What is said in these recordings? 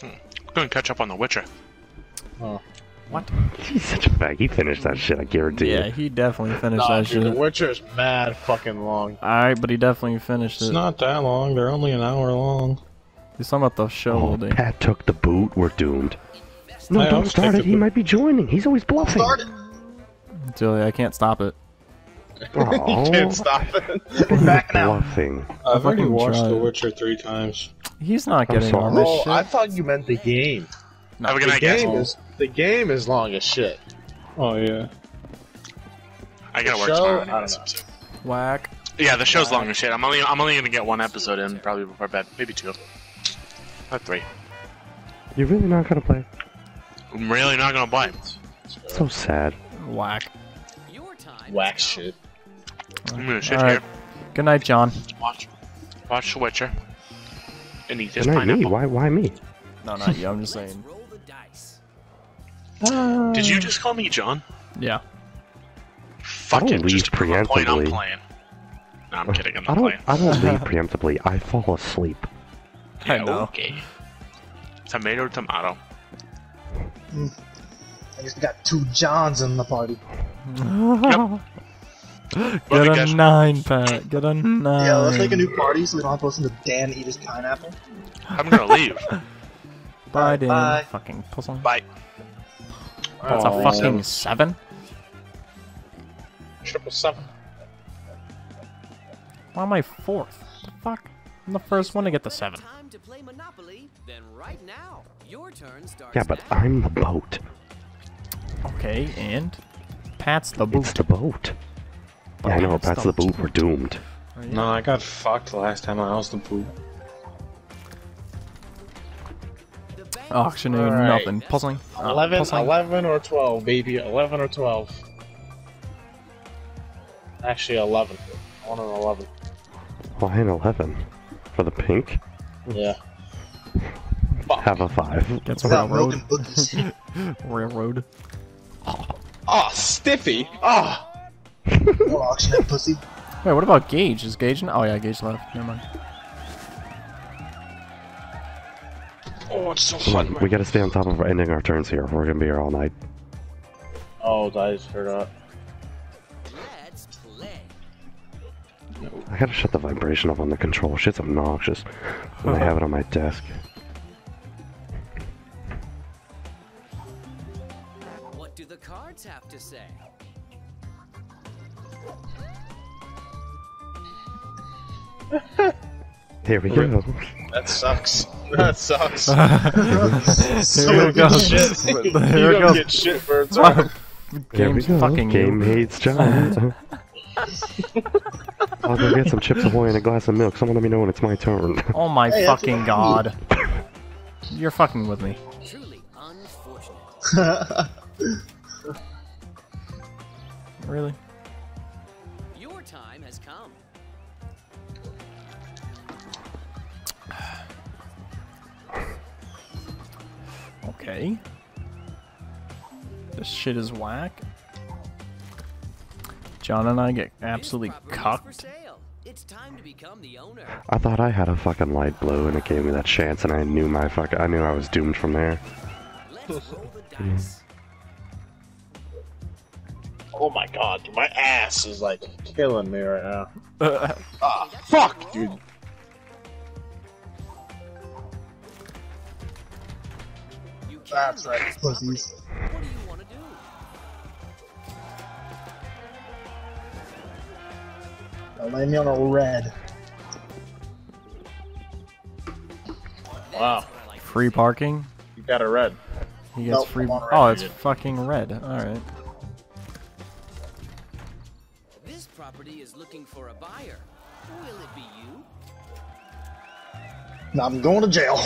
Hmm. Gonna catch up on The Witcher. Oh. What? He's such a fag. He finished that shit, I guarantee Yeah, you. he definitely finished Nah, that dude, The shit. Witcher's mad fucking long. Alright, but he definitely finished It's it. It's not that long. They're only an hour long. He's talking about the show Oh, day. Pat took the boot. We're doomed. No, I don't start it. He boot. might be joining. He's always bluffing. Start it. Julie, I can't stop it. Aw, Can't stop it. he's Backing out. bluffing. I've already fucking watched The. Witcher three times. He's not getting sorry. on this Oh, shit. I thought you meant the game. No, Have a good The night, guys. game is the game is long as shit. Oh yeah. I gotta work show? tomorrow. I don't anyways, know. so- Whack. Yeah, the show's long as shit. I'm only I'm only gonna get one episode in probably before bed, maybe two, or three. You're really not gonna play? I'm really not gonna play. So sad. Whack. Whack shit. I'm gonna sit Alright. here, Good night, John. watch, watch The Witcher, and eat this Good night, me. Why? Why me? No, not you. I'm just saying. Ah. Did you just call me John? Yeah. Fuck don't just leave to prove a point I'm preemptively. playing. No, I'm kidding. I'm I don't. playing. I don't leave preemptively. I fall asleep. I know. Okay. Tomato, tomato. I just got two Johns in the party. Well, Get we a guess- nine, Pat. Get a nine. Yeah, let's make a new party so we don't have to listen to Dan eat his pineapple. I'm gonna leave. Bye, Dan. Bye. Fucking pussy. Bye. That's Oh, a fucking seven. Triple seven. Why am I fourth? The fuck? I'm the first one to get the seven. Time to play Monopoly? Then right now, your turn Yeah, but now. I'm the boat. Okay, and Pat's the It's the boat. But Yeah, I know. Pat's That's the boot. We're doomed. Oh, yeah. No, I got fucked last time I was the poop. The bank Auction ain't Alright. nothing. Puzzling. Uh, 11, puzzling. 11 or 12, baby. 11 or 12. Actually, 11. I want an 11. Why an eleven? For the pink? Yeah. Have a five. Gets What about milk railroad. and? Railroad. Oh, Stiffy! Oh! More auction pussy. Wait, what about Gage? Is Gage? In? Oh yeah, Gage left. Never mind. Oh, it's so Come on, we gotta stay on top of ending our turns here. We're gonna be here all night. Oh, I just heard. Let's play. I gotta shut the vibration off on the control. Shit's obnoxious when I have it on my desk. Here we go. That sucks. That sucks. Here we go. Shit. Here you we don't go. get shit for a turn. We Game's go. fucking Game you. hates John. I'll go get some Chips Ahoy and a glass of milk. Someone let me know when it's my turn. Oh my Hey, fucking god. You're fucking with me. Truly unfortunate. Really? Okay. This shit is whack. John and I get absolutely This cucked. It's time to become the owner. I thought I had a fucking light blue and it gave me that chance and I knew my fuck I knew I was doomed from there. Let's roll the dice. Oh my god, dude, my ass is like killing me right now. Uh, Ah, fuck, dude. You That's right, pussies. What do you want to do? Now lay me on a red. Wow, free parking? you got a red. He gets Nope, free. Oh, red. Oh, it's fucking red. Alright. This property is looking for a buyer. Will it be you? Now I'm going to jail.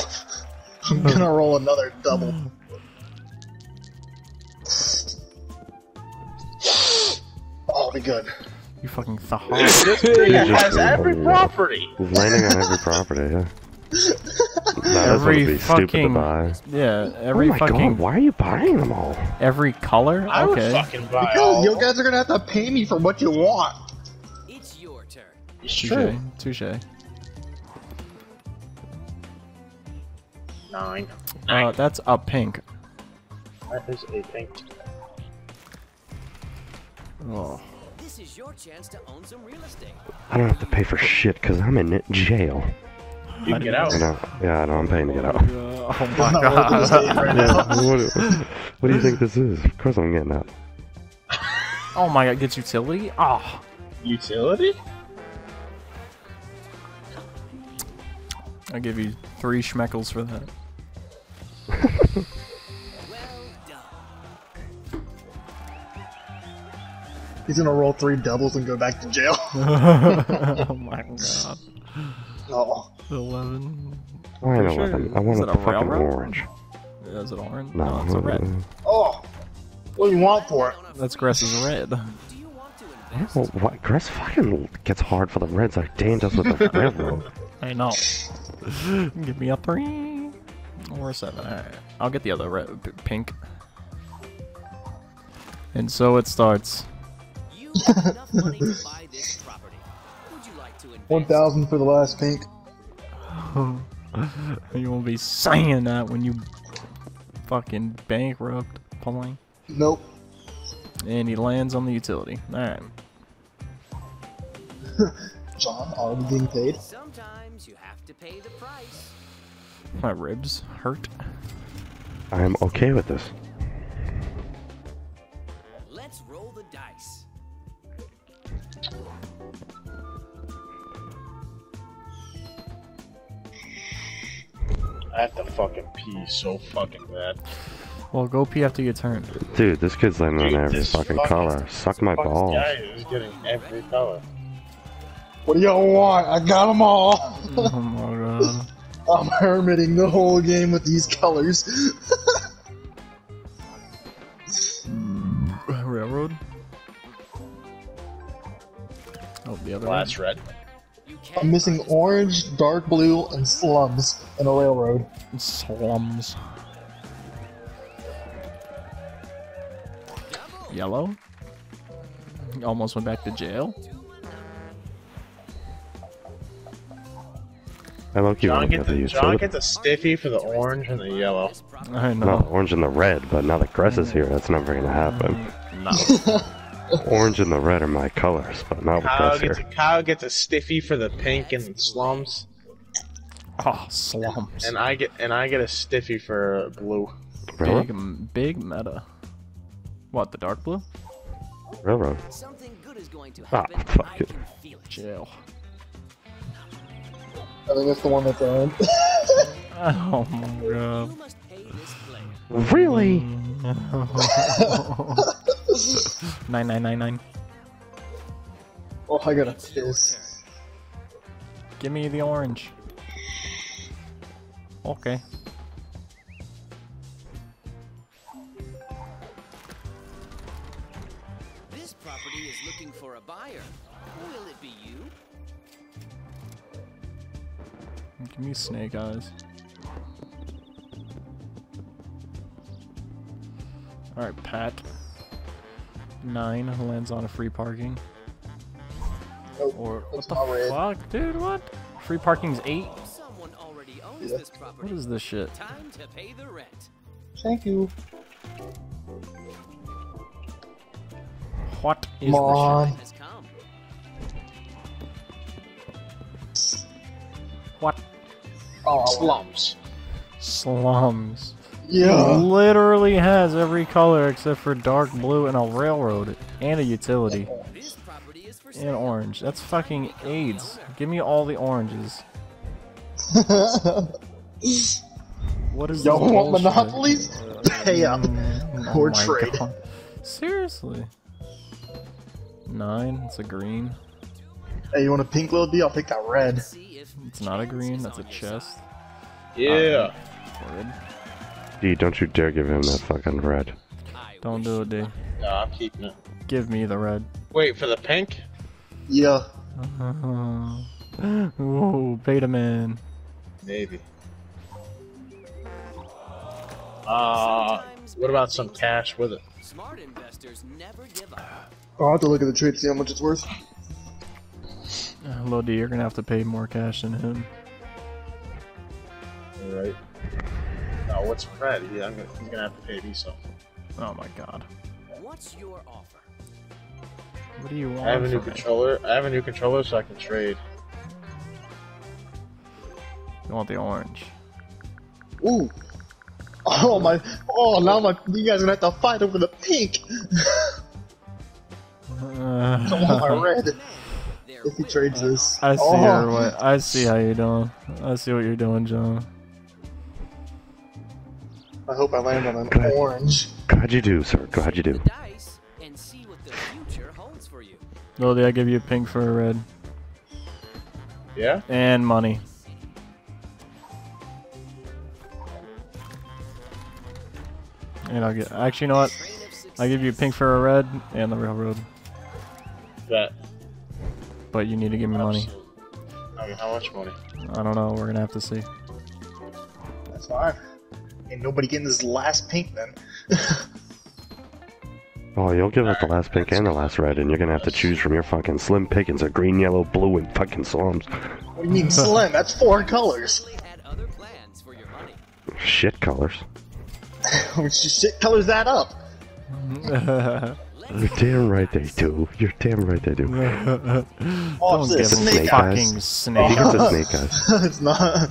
I'm gonna roll another double. Hmm. I'll be good. You fucking thought. This thing has rolled every a- property. Landing on every property, yeah. No, Every would be stupid to fucking- Yeah, every oh my fucking. god, why are you buying them all? Every color? I would fucking buy Because all. you guys are gonna have to pay me for what you want. It's your turn. It's Touche. true. Touche. Nine. Uh, that's a pink. That is a pink. Oh. This is your chance to own some real estate. I don't have to pay for shit because I'm in jail. You can get out. I know. Yeah, I know. I'm paying to get out. Oh my not worth it staying god. Yeah, what, what do you think this is? Of course I'm getting out. Oh my god, gets utility? Oh. Utility? I give you three schmeckles for that. He's gonna roll three doubles and go back to jail. oh my god. Oh, 11. Why an Sure. 11? I Is wanted it a fucking railroad? orange. Is it orange? No, No, it's a red. oh. What do you want for it? That's Gress's red. Do you want to invest? Well, what? Grass fucking gets hard for the Reds like Dane does with the railroad. I know. Give me a three or a seven. Alright. I'll get the other red, pink. And so it starts. One thousand for the last pink. you won't be saying that when you fucking bankrupt Pauline. Nope. And he lands on the utility. Alright. John already being paid. Sometimes you have to pay the price. My ribs hurt. I'm okay with this. I have to fucking pee so fucking bad. Well, go pee after your turn. Dude, this kid's landing on every fucking fucking- color. Suck my Fucking balls. guy is getting every color. What do y'all want? I got them all. oh my god. I'm hermiting the whole game with these colors. Railroad? Oh, the other Last red. You can I'm missing orange, dark blue, and slums in a railroad. one. Slums. Yellow? Almost went back to jail? I look you John gets, get a, the John gets a stiffy for the orange and the yellow. This property I No, know. orange and the red, but now that Gress is mm. here, that's never gonna happen. No. Orange and the red are my colors, but not with Kyle Gress gets, a, here. Kyle gets a stiffy for the pink and slums, Oh, slums. and I get and I get a stiffy for blue. Railroad? Big, big meta. What, the dark blue? Railroad. Something good is going to Ah, fuck I it. can feel it. Jail. I think that's the one that's earned. Oh my god. You must pay this player. Really? nine nine nine nine. oh, I gotta piss. Give me the orange. Okay. This property is looking for a buyer. Will it be you? Give me snake eyes. Alright, Pat. Nine lands on a free parking. Nope. Or what the red. fuck, dude? What? Free parking's eight. Someone already owns Yeah. this property. What is this shit? Time to pay the rent. Thank you. What is Come on. Time has come. this shit? What? Oh, Slums. Slums. Yeah. Literally has every color except for dark blue and a railroad and a utility This property is for and orange. That's fucking AIDS. Give me all the oranges. What is Y'all this want bullshit? monopolies? Pay up. Mm, Or my trade. God. Seriously. Nine. It's a green. hey, you want a pink little D? I'll take that red. It's not a green. That's a chest. side. Yeah. Red. D, don't you dare give him that fucking red. Don't do it, D. No, I'm keeping it. Give me the red. Wait for the pink. Yeah. Ooh, beta man. Maybe. Uh, what about some cash with it? Smart investors never give up. I'll have to look at the trade to see how much it's worth. Hello, D. You're gonna have to pay more cash than him. Alright. Oh, what's Fred? He, I'm gonna, he's gonna have to pay me something. Oh my god. What's your offer? What do you want? I have a new from me? controller. I have a new controller, so I can trade. You want the orange? Ooh. Oh my! Oh, now my you guys are gonna have to fight over the pink. I want my red. If he trades this, I see oh, your what I see how you're doing. I see what you're doing, John. I hope I land on an Good. orange. Glad you do, sir. Glad you do. dice and see what the future holds for you. Lily, I give you a pink for a red. Yeah. And money. And I'll get actually you know what? Train of success. I give you a pink for a red and the railroad. That. But you need to give me money. Okay, how much money? I don't know, we're gonna have to see. That's fine. Ain't nobody getting this last pink then. Oh, you'll give us the last pink and the last red, and you're gonna have to choose from your fucking slim pickings of green, yellow, blue, and fucking slums. What do you mean slim? That's four colors. Actually had other plans for your money. Shit colors. Shit colors that up. You're damn right they do. You're damn right they do. Oh, Don't it's give this him snake fucking eyes. snake. You snake eyes. it's not.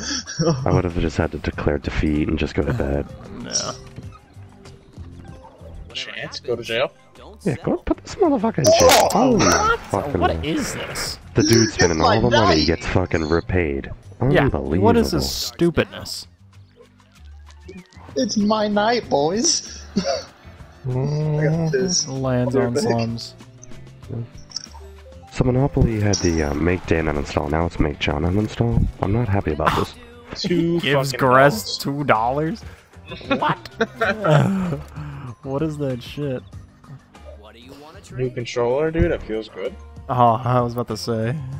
I would have just had to declare defeat and just go to bed. Yeah. Chance? Go to jail? Don't Yeah, go put this motherfucker in jail. Oh, Holy fucking What hell. is this? The dude spending all the money night. gets fucking repaid. Yeah. What is this stupidness? it's my night, boys. I got this. Lands on slums. So Monopoly had the uh, make Dan uninstall. Now it's make John uninstall. I'm not happy about this. Two Gives Gress two dollars? What? what is that shit? What do you want to New controller, dude. It feels good. Oh, I was about to say.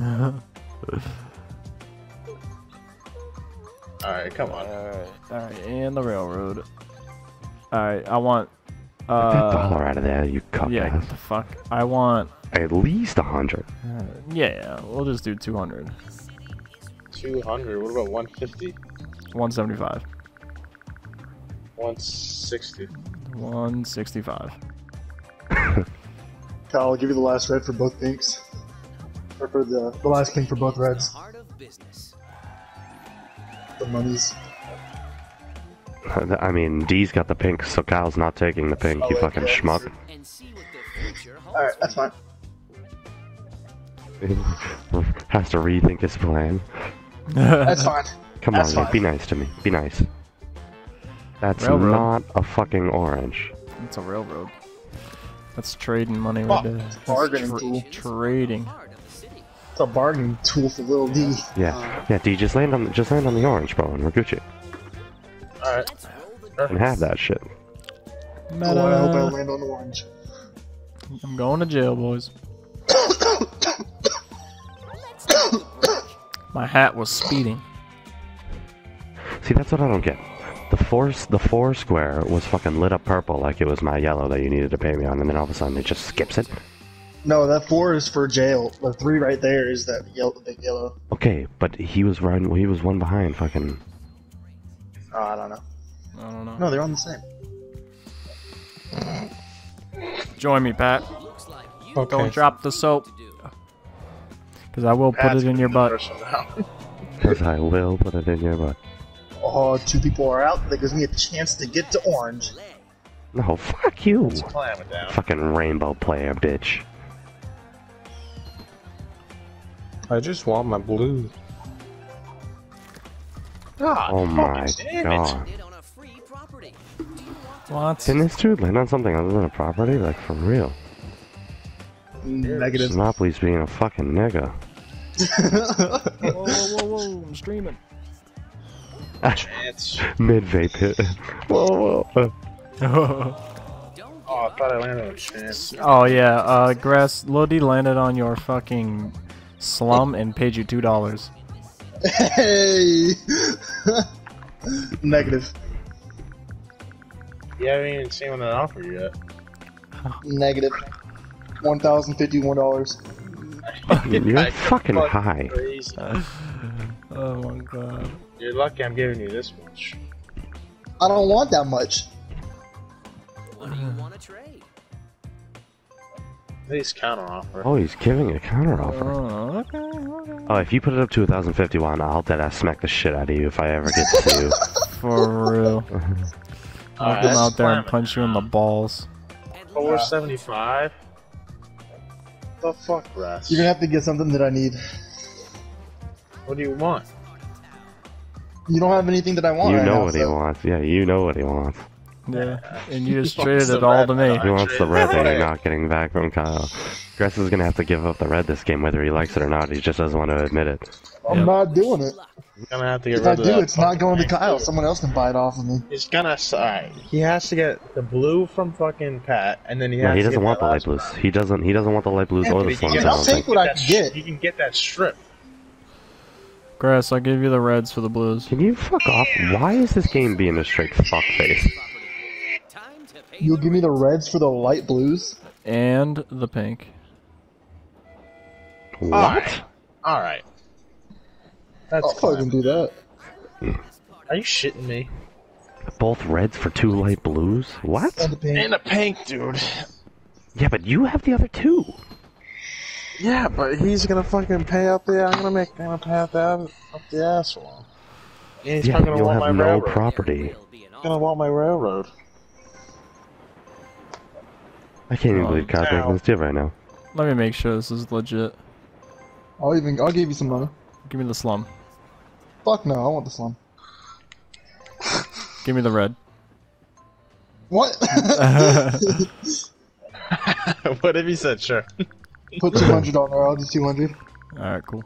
All right, come on. All right, all right, and the railroad. Alright, I want. Get that Uh, dollar out of there, you cuck yeah, ass. what the fuck? I want. At least a hundred. Uh, yeah, we'll just do 200. Two hundred. What about one fifty? 175. One sixty. 165. Kyle, I'll give you the last red for both pinks. Or for the, the last pink for both reds. Heart of business. The monies. I mean, D's got the pink, so Kyle's not taking the pink. You fucking schmuck. And see what the future holds Alright, that's fine. Has to rethink his plan. That's fine. Come That's on, fine. be nice to me. Be nice. That's Railroad. not a fucking orange. It's a railroad. That's trading money right there. That's bargaining tra- tool. Trading. Heart of the city. It's a bargaining tool for Lil D. Yeah, uh, yeah. D, just land on, just land on the orange, bro, and we're Gucci. All right. Let's roll the And have that shit. Oh, I hope I land on orange. I'm going to jail, boys. My hat was speeding. See, that's what I don't get. The four, the four square was fucking lit up purple like it was my yellow that you needed to pay me on, and then all of a sudden it just skips it. No, that four is for jail. The three right there is that yellow, the big yellow. Okay, but he was riding. He was one behind. Fucking. Oh, I don't know. I don't know. No, they're on the same. Join me, Pat. Looks Okay. Don't drop the soap, because I will put it in your butt. Because I will put it in your butt. Oh, two people are out. That gives me a chance to get to orange. No, fuck you. Clam it down. Fucking rainbow player, bitch. I just want my blue. God, Oh my damn god. Landed on a free property. Do you want to What? Can this dude land on something other than a property? Like, for real. Negative. Monopoly's being a fucking nigga. Whoa, whoa, whoa, whoa! I'm streaming. Chance. Mid vape hit. whoa, whoa. Oh, I thought I landed on a chance. oh yeah, uh, Grass Lodi landed on your fucking slum and paid you two dollars. Hey! Negative. You haven't even seen what I offer yet. Negative. One thousand fifty-one dollars. You're I- fucking high. Crazy. Oh my god. You're lucky I'm giving you this much. I don't want that much. What do you want to trade? These counter offer. Oh, he's giving a counter offer. Oh, okay, okay. Oh, if you put it up to 1051, I'll deadass smack the shit out of you if I ever get to you. For real. I'll Alright, come that's out there and slamming punch you in the balls. At Four least seventy five. The fuck, Russ? You're gonna have to get something that I need. What do you want? You don't have anything that I want. You right know now, what he wants. Yeah, you know what he wants. Yeah, and you just traded it all to me. one. He wants the red that you're not getting back from Kyle. Gress is gonna have to give up the red this game, whether he likes it or not. He just doesn't want to admit it. I'm Yep. not doing it. I'm gonna have to get If rid I of do, that it's not fucking going to thing. Kyle. Someone else can buy it off of me. He's gonna. Alright, he has to get the blue from fucking Pat, and then he has No, he doesn't get want the light last blues. one. He doesn't. He doesn't want the light blues Yeah, or the he can slums. get I I'll don't take what I can get. He can get that strip. Grass, I'll give you the reds for the blues. Can you fuck off? Why is this game being a straight fuck You'll give me the reds for the light blues. And the pink. What? Alright. Alright. That's I'll fucking do that. Are you shitting me? Both reds for two light blues? What? And the pink. And a pink, dude. Yeah, but you have the other two. Yeah, but he's gonna fucking pay up the. I'm gonna make. I'm gonna pay up the up the asshole. And he's Yeah, probably gonna you'll want have my no railroad. property. Will be Gonna want my railroad. I can't even Oh, believe Kyle's ow. making this deal right now. Let me make sure this is legit. I'll even. I'll give you some money. Give me the slum. Fuck no, I want the slum. Give me the red. What? what if he said sure? Put 200 on there. I'll do 200. Alright, cool.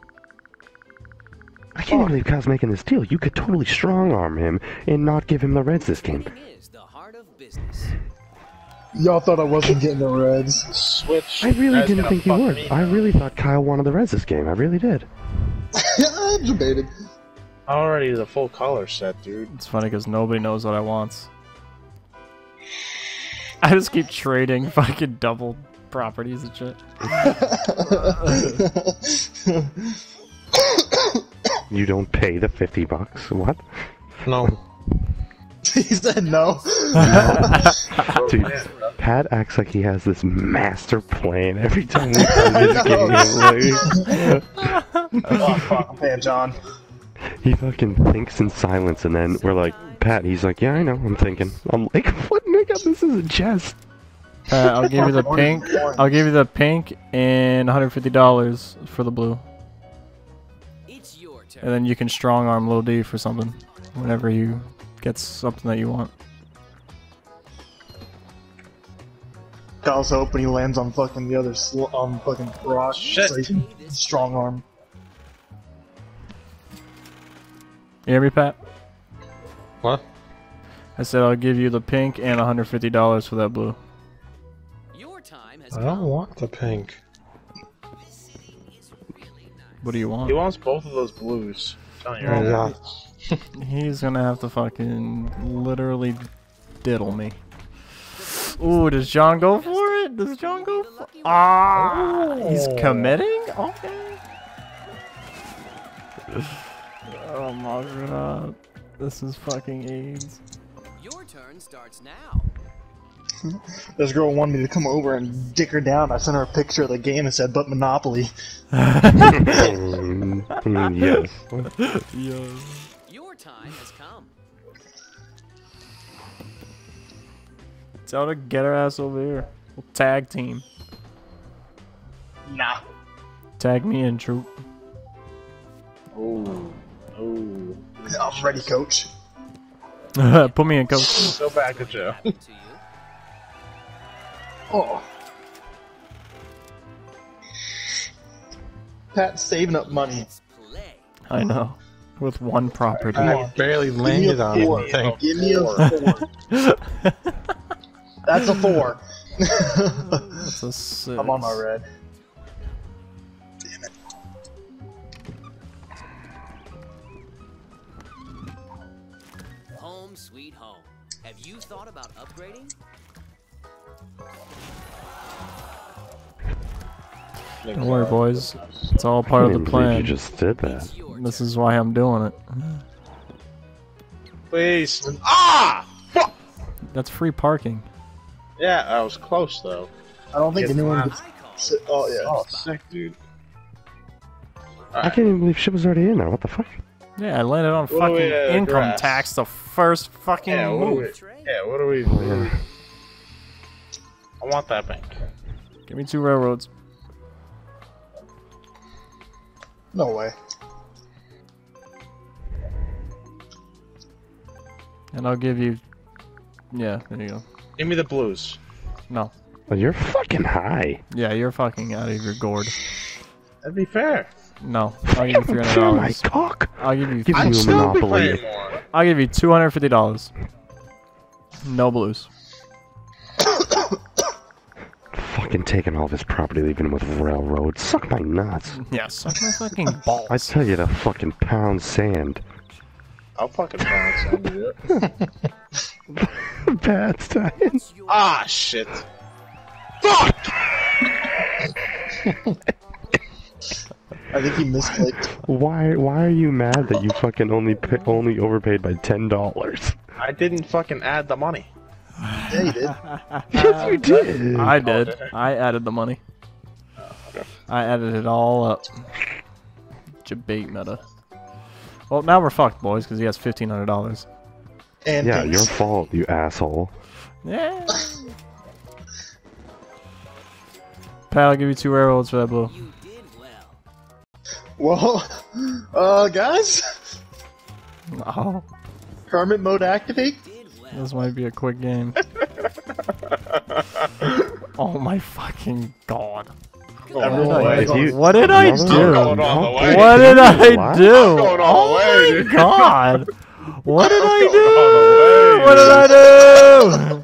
I can't even believe Kyle's making this deal. You could totally strong arm him and not give him the reds this game. Y'all thought I wasn't getting the reds. Switch. I really That's didn't think you fuck would. me. I really thought Kyle wanted the reds this game. I really did. I debated. Already the full color set, dude. It's funny because nobody knows what I want. I just keep trading fucking double properties and shit. You don't pay the 50 bucks. What? No. he said no. Dude, Pat acts like he has this master plan every time we play this game. Like, oh, fuck, I'm paying John. he fucking thinks in silence, and then we're like, Pat, he's like, yeah, I know, I'm thinking. I'm like, what, nigga? This is a jest. Uh, I'll give you the pink. I'll give you the pink and $150 for the blue. It's your turn. And then you can strong arm Lil D for something. Whenever you get something that you want. Kyle's hoping he lands on fucking the other sl- on fucking rock. Shit. So he can strong arm. You hear me, Pat? What? I said I'll give you the pink and $150 for that blue. Your time has I don't come. want the pink. This city is really nice. What do you want? He wants both of those blues. I'm telling you Yeah, right yeah. now. He's gonna have to fucking literally diddle me. Ooh, does John go for it? Does John go for Ah, he's committing? Okay. Oh my god. This is fucking AIDS. Your turn starts now. This girl wanted me to come over and dick her down. I sent her a picture of the game and said, "But Monopoly." Mm, yes. Tell her to get her ass over here. We'll tag team. Nah. Tag me in, troop. Oh. Oh. I'm ready, coach. Put me in, coach. Go back to Joe. you. Oh. Pat's saving up money. I know. With one property. I barely Give me landed a on four. anything. Give me a four. That's a four. That's a six. I'm on my red. Home sweet home. Have you thought about upgrading? Don't worry, boys. It's all part of the plan. you just did that. This is why I'm doing it. Please. Ah! That's free parking. Yeah, I was close though. I don't think Yes, anyone wow. gets. si- Oh yeah. Oh, sick, dude. I can't even believe shit was already in there. What the fuck? Yeah, I landed on What fucking we, uh, income grass? tax the first fucking Yeah, what do move. we? Yeah, what do we? What do we I want that bank. Give me two railroads. No way. And I'll give you. Yeah, there you go. Give me the blues. No. Oh, you're fucking high. Yeah, you're fucking out of your gourd. That'd be fair. No. I'll give you three hundred Feel my cock. I'll give you. Give I'd you still monopoly. playing more. I'll give you two hundred fifty dollars. No blues. Fucking taking all this property, leaving him with railroads. Suck my nuts. Yeah, suck my fucking balls. I tell you to fucking pound sand. I'll fucking pound some of it. Bad time. Ah, shit. Fuck! I think he misclicked. Why? Why are you mad that you fucking only pa- only overpaid by ten dollars? I didn't fucking add the money. Yeah, you did. Yes, you did. I did. did I? I added the money. I added it all up. Debate meta. Well, now we're fucked, boys, because he has fifteen hundred dollars. And Yeah, thanks. your fault, you asshole. Yeah. Pat, I'll give you two railroads for that blue. Well. Well, uh, guys, Oh, Kermit mode activate. This might be a quick game. oh my fucking god. Everyone What plays If you- What did I No, no, do? no, going all the. What did I do? going all the oh way, my god! What did I going all the way, do? What did I do?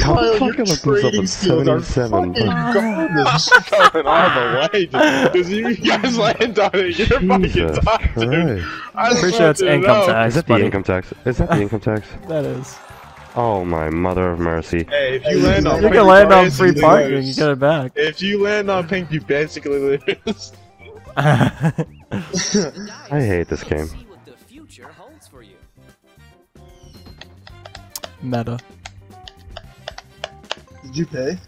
Kyle, your Motherfucker looked himself trading at skills are fucking garbage. going all the way. Because you guys land on it, you're fucking Jesus done, dude. Christ. I Pretty sure it's income know. tax, Is that the income tax? Is that the income tax? That is. Oh my mother of mercy. Hey, if you land on you You pink, can land on free parking. You get it back. If you land on pink, you basically lose. I hate this game. Meta. Did you pay?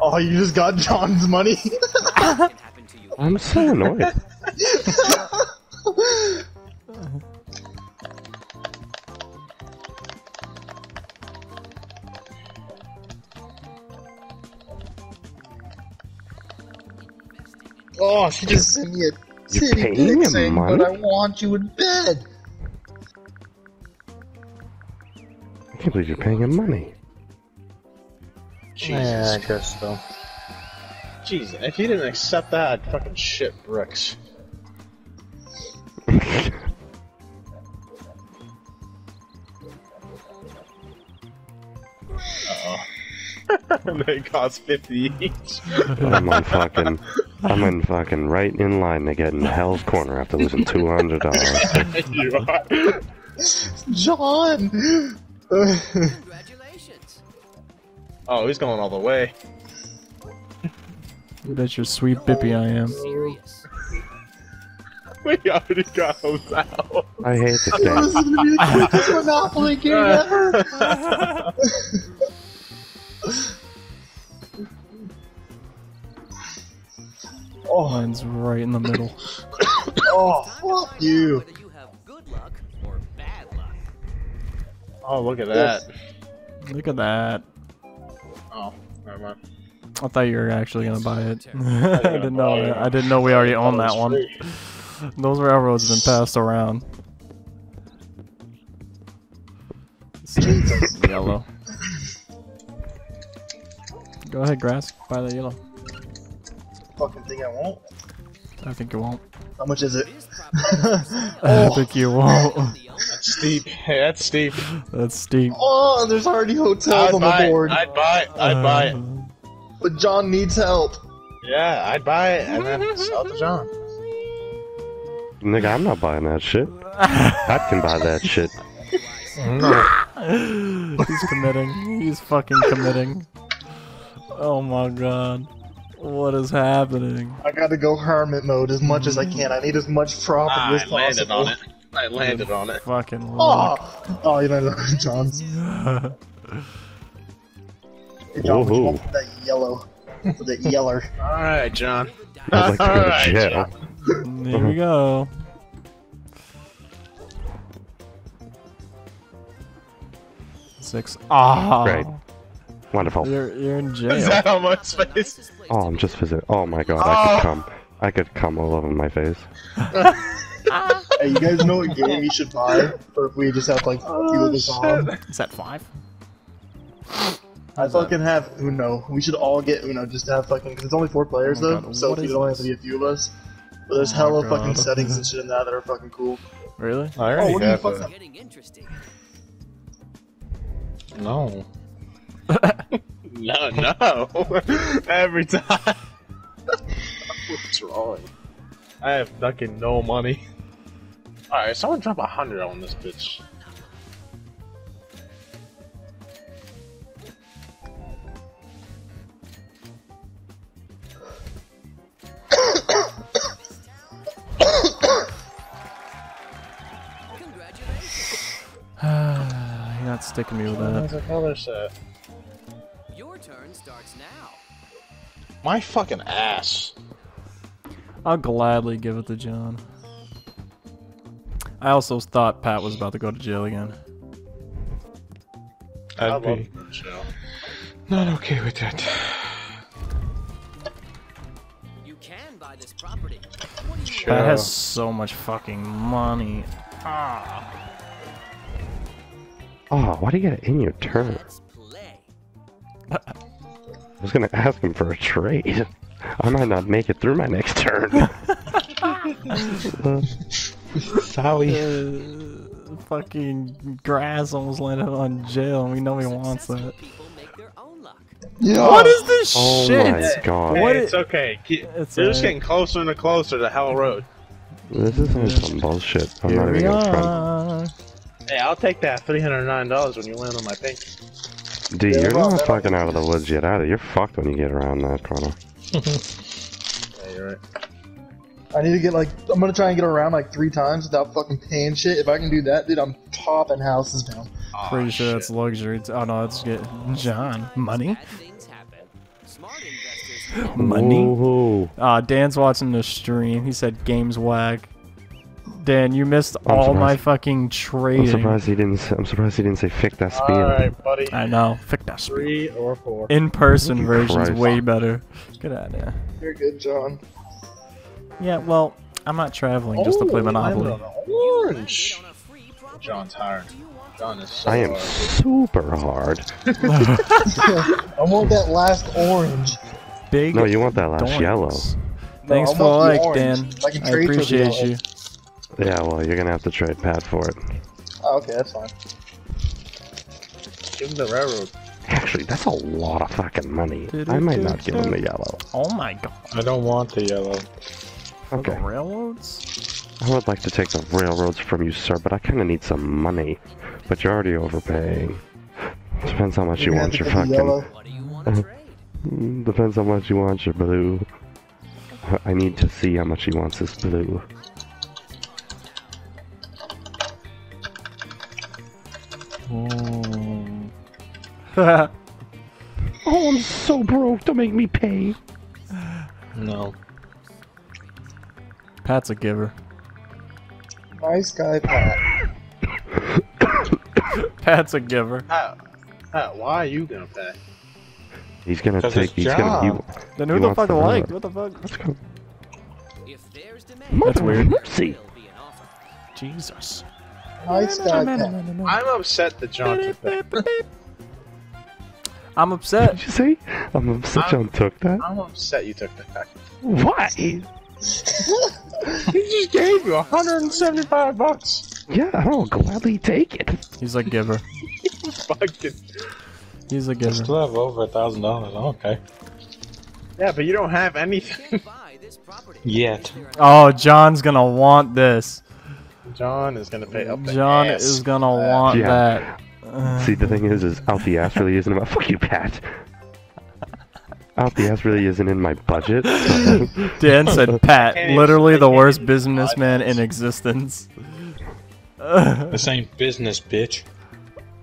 Oh, you just got John's money. Can happen to you. I'm so annoyed. oh, she just sent me a You're titty paying pic him saying, money? "But I want you in bed." Can't believe you're paying him money. Yeah, I guess so. Jeez, if you didn't accept that, I'd fucking shit bricks. Uh-oh. they cost 50 each. I'm on fucking. I'm in fucking right in line to get in Hell's Corner after losing two hundred dollars. you are. John. Congratulations. Oh, he's going all the way. That's your sweet bippy I am. Serious. We already got him out. I hate this this game. is gonna be the quickest Monopoly game ever. oh, Mine's right in the middle. oh, fuck you. Oh, look at that. Look at that. Oh, never mind. I thought you were actually gonna buy it. I didn't know. that. I didn't know we already owned that one. Those railroads have been passed around. Yellow. Go ahead, grass. Buy that yellow. Fucking thing I won't. I think you won't. How much is it? Oh. I think you won't. The owner That's steep. Hey, that's steep. That's steep. oh, there's already hotels I'd on buy the it. I'd buy it. I'd uh, buy it. But John needs help. Yeah, I'd buy it and then sell it to John. Nigga, I'm not buying that shit. I can buy that shit. He's committing. He's fucking committing. Oh my god. What is happening? I gotta go hermit mode as much as I can. I need as much profit as I landed possible. on it. I landed on it. Fucking luck. Oh, oh, you know, John's. Hey, John, what you want that yellow? With that yeller. Alright, John. I'd like to go to Alright, jail. Here we go. Six. Ah. Great. Wonderful. You're you're in jail. Is that on my face? Oh, I'm just visiting. Oh my god, I could come. I could come all over my face. Hey, you guys know what game you should buy? Or if we just have like a few of this on? Is that five? I fucking have Uno. We should all get Uno just to have fucking. Because it's only four players Oh though, God, so what it is only have to be a few of us. But there's Oh my hella fucking settings and shit in that that are fucking cool. Really? I Oh, what do you have fuck. Getting interesting. No. no, no. Every time. What's wrong? I have fucking no money. Alright, someone drop a hundred on this bitch. Ah, you're not sticking me with There's that. another set. Your turn starts now. My fucking ass. I'll gladly give it to John. I also thought Pat was about to go to jail again. I I'd love be not okay with that. You can buy this property. What you Pat has so much fucking money. Ah. Oh, why do you get it in your turn? I was gonna ask him for a trade. I might not make it through my next turn. Sorry. Uh, fucking grass almost landed on jail, and we know he wants Successful that. people make their own luck. What is this oh shit? my god. What Hey, i- it's okay. Keep, It's You're just getting closer and closer to Hell Road. This is like some bullshit. I'm Here not even gonna front. Hey, I'll take that $309 when you land on my pink. Dude, Yeah, you're well, not fucking out of the woods yet either. You're fucked when you get around that corner. Yeah, you're right. I need to get like I'm gonna try and get around like three times without fucking paying shit. If I can do that, dude, I'm popping houses down. Aw, Pretty sure shit. that's luxury. It's- Oh no, it's get John money. Bad things happen. Smart investors know Money. Ooh. Uh, Dan's watching the stream. He said games whack. Dan, you missed I'm all my fucking fucking I'm surprised he didn't. s- I'm surprised he didn't say "fick that speed." Alright, buddy. I know. Fick that speed. Three or four. In person Jesus version's Christ. way better. Get out of there. You're good, John. Yeah, well, I'm not traveling just to play Oh, Monopoly. landed on Orange. landed on a free property. John's tired. Do you want John is so I am hard. super hard. I want that last orange. Big. No, you want that last doinks. yellow. Thanks I for the want like, the Dan. I I trade for the appreciate you. Yeah, well, you're gonna have to trade Pat for it. Oh, okay, that's fine. Give him the railroad. Actually, that's a lot of fucking money. I might not give him the yellow. Oh my god. I don't want the yellow. Okay. The railroads? I would like to take the railroads from you, sir, but I kind of need some money. But you're already overpaying. Depends how much you You're gonna want your to yellow. fucking. What do you want to trade? Mm, Depends how much you want your blue. I need to see how much he wants his blue. Oh. Oh, I'm so broke. Don't make me pay. No. Pat's a giver. Nice guy, Pat. Pat's a giver. Pat, Pat, why are you gonna pay? He's gonna take. it's He's gonna. He, job. Then He who the fuck the like? railroad. What the fuck? let's go. If there's demand, That's weird. Mercy. there'll be an offer. Jesus. Nice guy, Pat. I'm upset that John took that. I'm upset. Did you say? I'm upset John took that. I'm upset you took that. Why? He just gave you 175 bucks. Yeah, I'll gladly take it. He's a giver. Fucking. He's a I giver. still have over a thousand dollars. Okay. Yeah, but you don't have anything. Buy this property. Yet. Oh, John's gonna want this. John is gonna pay up the John ass. is gonna want Yeah. that. See, the thing is, is Alfie the ass really isn't about. Fuck you, Pat. Out the ass really isn't in my budget. Dan said, Pat, literally the worst businessman in existence. This ain't business, bitch.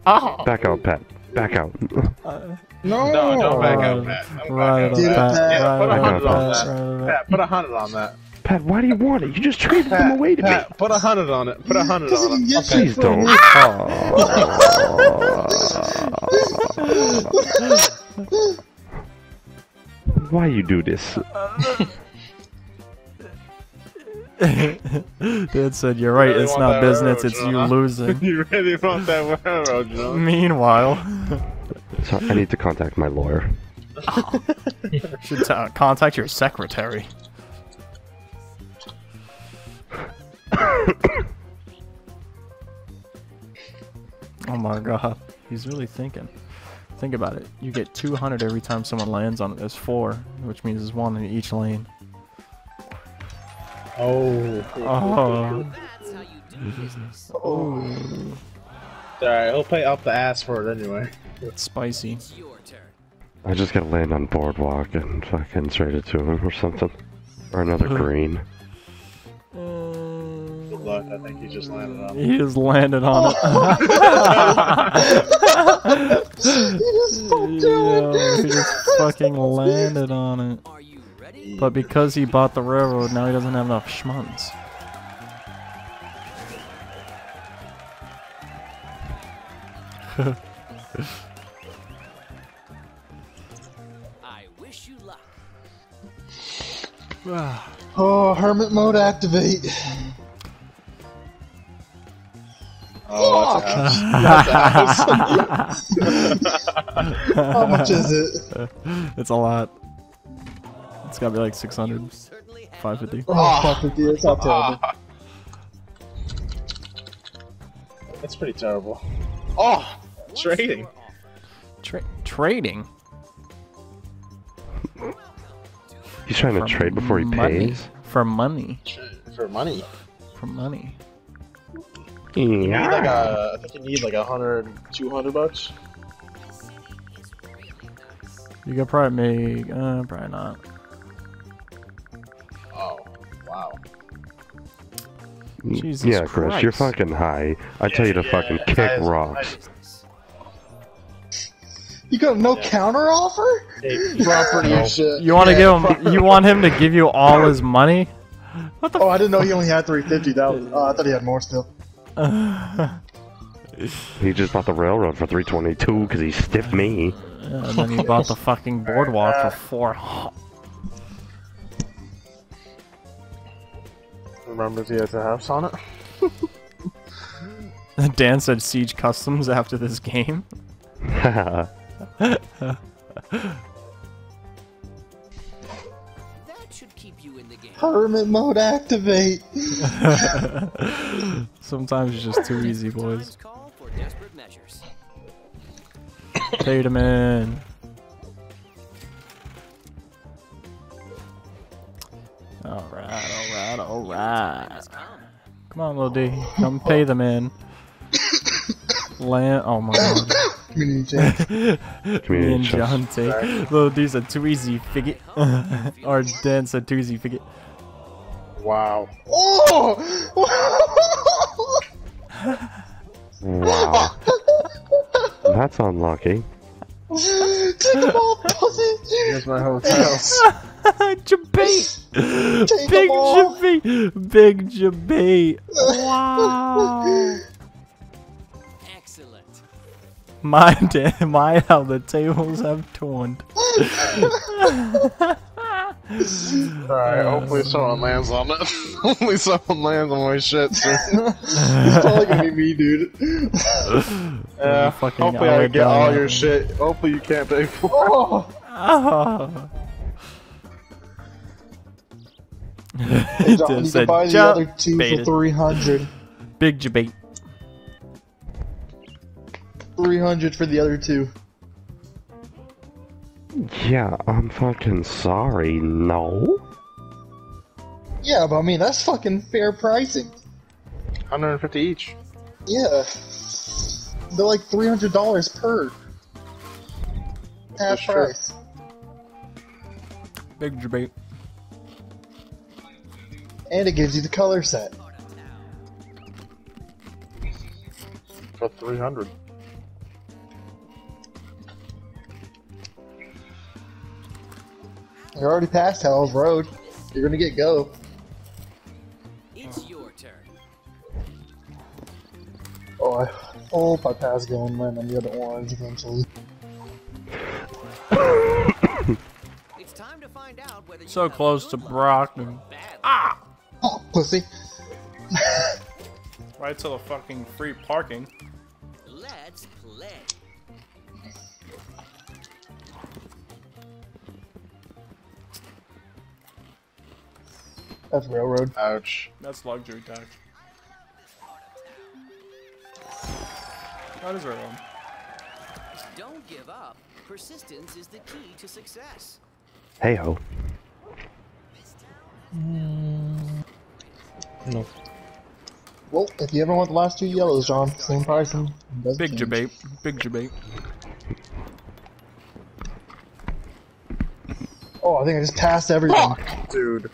Oh. Back out, Pat. Back out. No, don't back out, Pat. Don't Right back Get out. Pat. Yeah, put a hundred on that. right Pat, put a hundred on that. Pat, why do you want it? You just traded them away to me. Pat, put a hundred on it. Put a hundred on it. get Please don't. me. Why you do this? Dad said, "You're right. Really it's not business. It's you Jonah. losing." you really want that railroad, you know? Meanwhile, So I need to contact my lawyer. should t- contact your secretary. oh my god, he's really thinking. Think about it. You get 200 every time someone lands on it. There's four, which means there's one in each lane. Oh. Oh, That's how you do business. Oh. Alright, he'll pay up the ass for it anyway. it's spicy. It's your turn. I just gotta land on boardwalk and fucking trade it to him or something. Or another green. Good luck, I think he just landed on it. He just landed on it. He just popped Yo, down. he just fucking landed on it. Are you ready? But because he bought the railroad, now he doesn't have enough schmunts. I wish you luck. Oh, hermit mode activate. Oh, that's a. How much is it? it's a lot. It's gotta be like 600, You 550. Oh, fuck with you. It's not terrible. That's pretty terrible. Oh! Trading! Tra- trading? He's trying to For trade before he money. pays. For money. For money. For money. You need like Yeah. a, I think you need like a hundred, two hundred bucks. You could probably make. Uh, probably not. Oh, wow. Jesus yeah, Chris, you're fucking high. I tell you to Yeah, fucking yeah, kick that is- rocks. You got no counter offer? Hey, Property and shit. You want to Yeah, give him? You want him to give you all his money? What the? Oh, I didn't know he only had 350. That was, oh, I thought he had more still. He just bought the railroad for 322 because he stiffed me. Yeah, and then he bought the fucking boardwalk for four. hu- Remember he has a house on it? Dan said Siege Customs after this game. Hermit mode activate. Sometimes it's just too easy, boys. call for desperate measures. Paid him in. Alright, alright, alright. Come. Come on, little D. Come pay the man. Land. Oh my god. Community chance. Me Community and chest. John take. Little D said too easy, figure. or Dan said too easy, figure. Wow. Oh! Wow. That's unlucky. Take him off, pussy! Here's my hotel. Jabate! Big them. Jabate! Big Jabate! Wow! Excellent. My Dan, my how the tables have turned. Alright, uh, hopefully someone lands on it. hopefully someone lands on my shit soon. It's probably gonna be me, dude. Yeah, fucking hopefully I get all your shit. Hopefully you can't pay for it. Oh! Hey, John, you can buy the other two Baited. for 300. Big Jabate. 300 for the other two. Yeah, I'm fucking sorry. No? Yeah, but I mean, that's fucking fair pricing. 150 each. Yeah. They're like $300 per. Half That's true. price. Big Jabate. And it gives you the color set. for 300. You're already past Hell's Road. You're gonna get go. It's your turn. Oh, I hope I pass go and land on the other ones eventually. It's time to find out whether So close to luck Brock and- Ah! Oh, pussy. Right to the fucking free parking. That's railroad. Ouch. That's luxury tax. That is railroad. Don't give up. Persistence is the key to success. Hey ho. Mm, no. Well, if you ever want the last two yellows, John, same price and Big change. debate. Big debate. Oh, I think I just passed everything. Dude.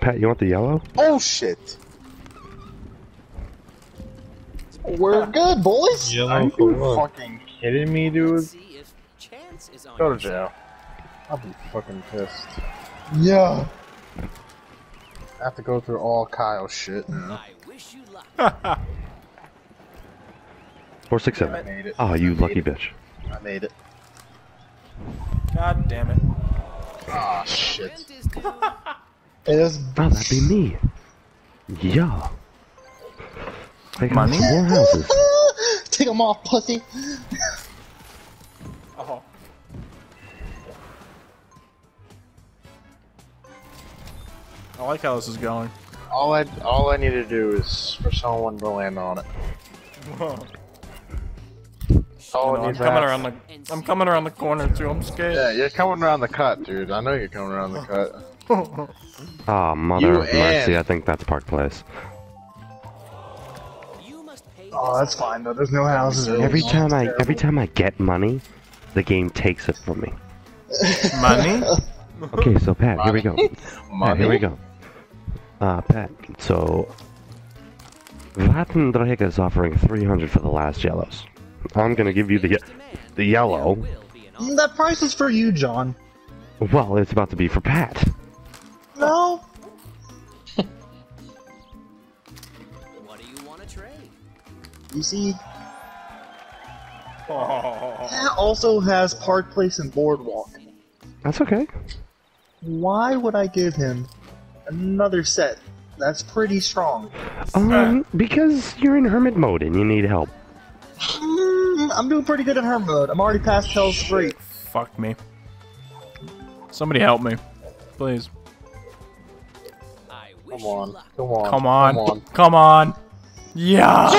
Pat, you want the yellow? Oh shit. We're good, boys. Are Yellow you for fucking kidding me, dude? see if chance is on Go to jail. I'll be fucking pissed. Yeah. I have to go through all Kyle's shit. side. I wish you luck. Four six I made it. Oh, you lucky bitch. I made it. God damn it. Ah, shit. Rent is due. It is. Oh, that'd be me. Yeah. I got Money? more houses. Take them off, pussy. Oh. I like how this is going. All I all I need to do is for someone to land on it. All I'm it needs to coming happen- around the I'm coming around the corner too. I'm scared. Yeah, you're coming around the cut, dude. I know you're coming around the cut. Oh, mother You of mercy. and- I think that's Park Place. You must pay Oh, that's fine though. There's no houses. or Every time I every time I get money, the game takes it from me. Money? Okay, so Pat, here we go. Pat, here we go. Uh, Pat, so Vattendrake is offering 300 for the last yellows. I'm gonna give you the demand. the yellow. There will be an offer. That price is for you, John. Well, it's about to be for Pat. No. What do you want to trade? You see, Oh. that also has Park Place and Boardwalk. That's okay. Why would I give him another set? That's pretty strong. Um, because you're in hermit mode and you need help. Mm, I'm doing pretty good in hermit mode. I'm already past Hell's Street. Fuck me. Somebody help me. Please. I wish Come on, you luck. Come on, Come on. come on. Come on. Yeah.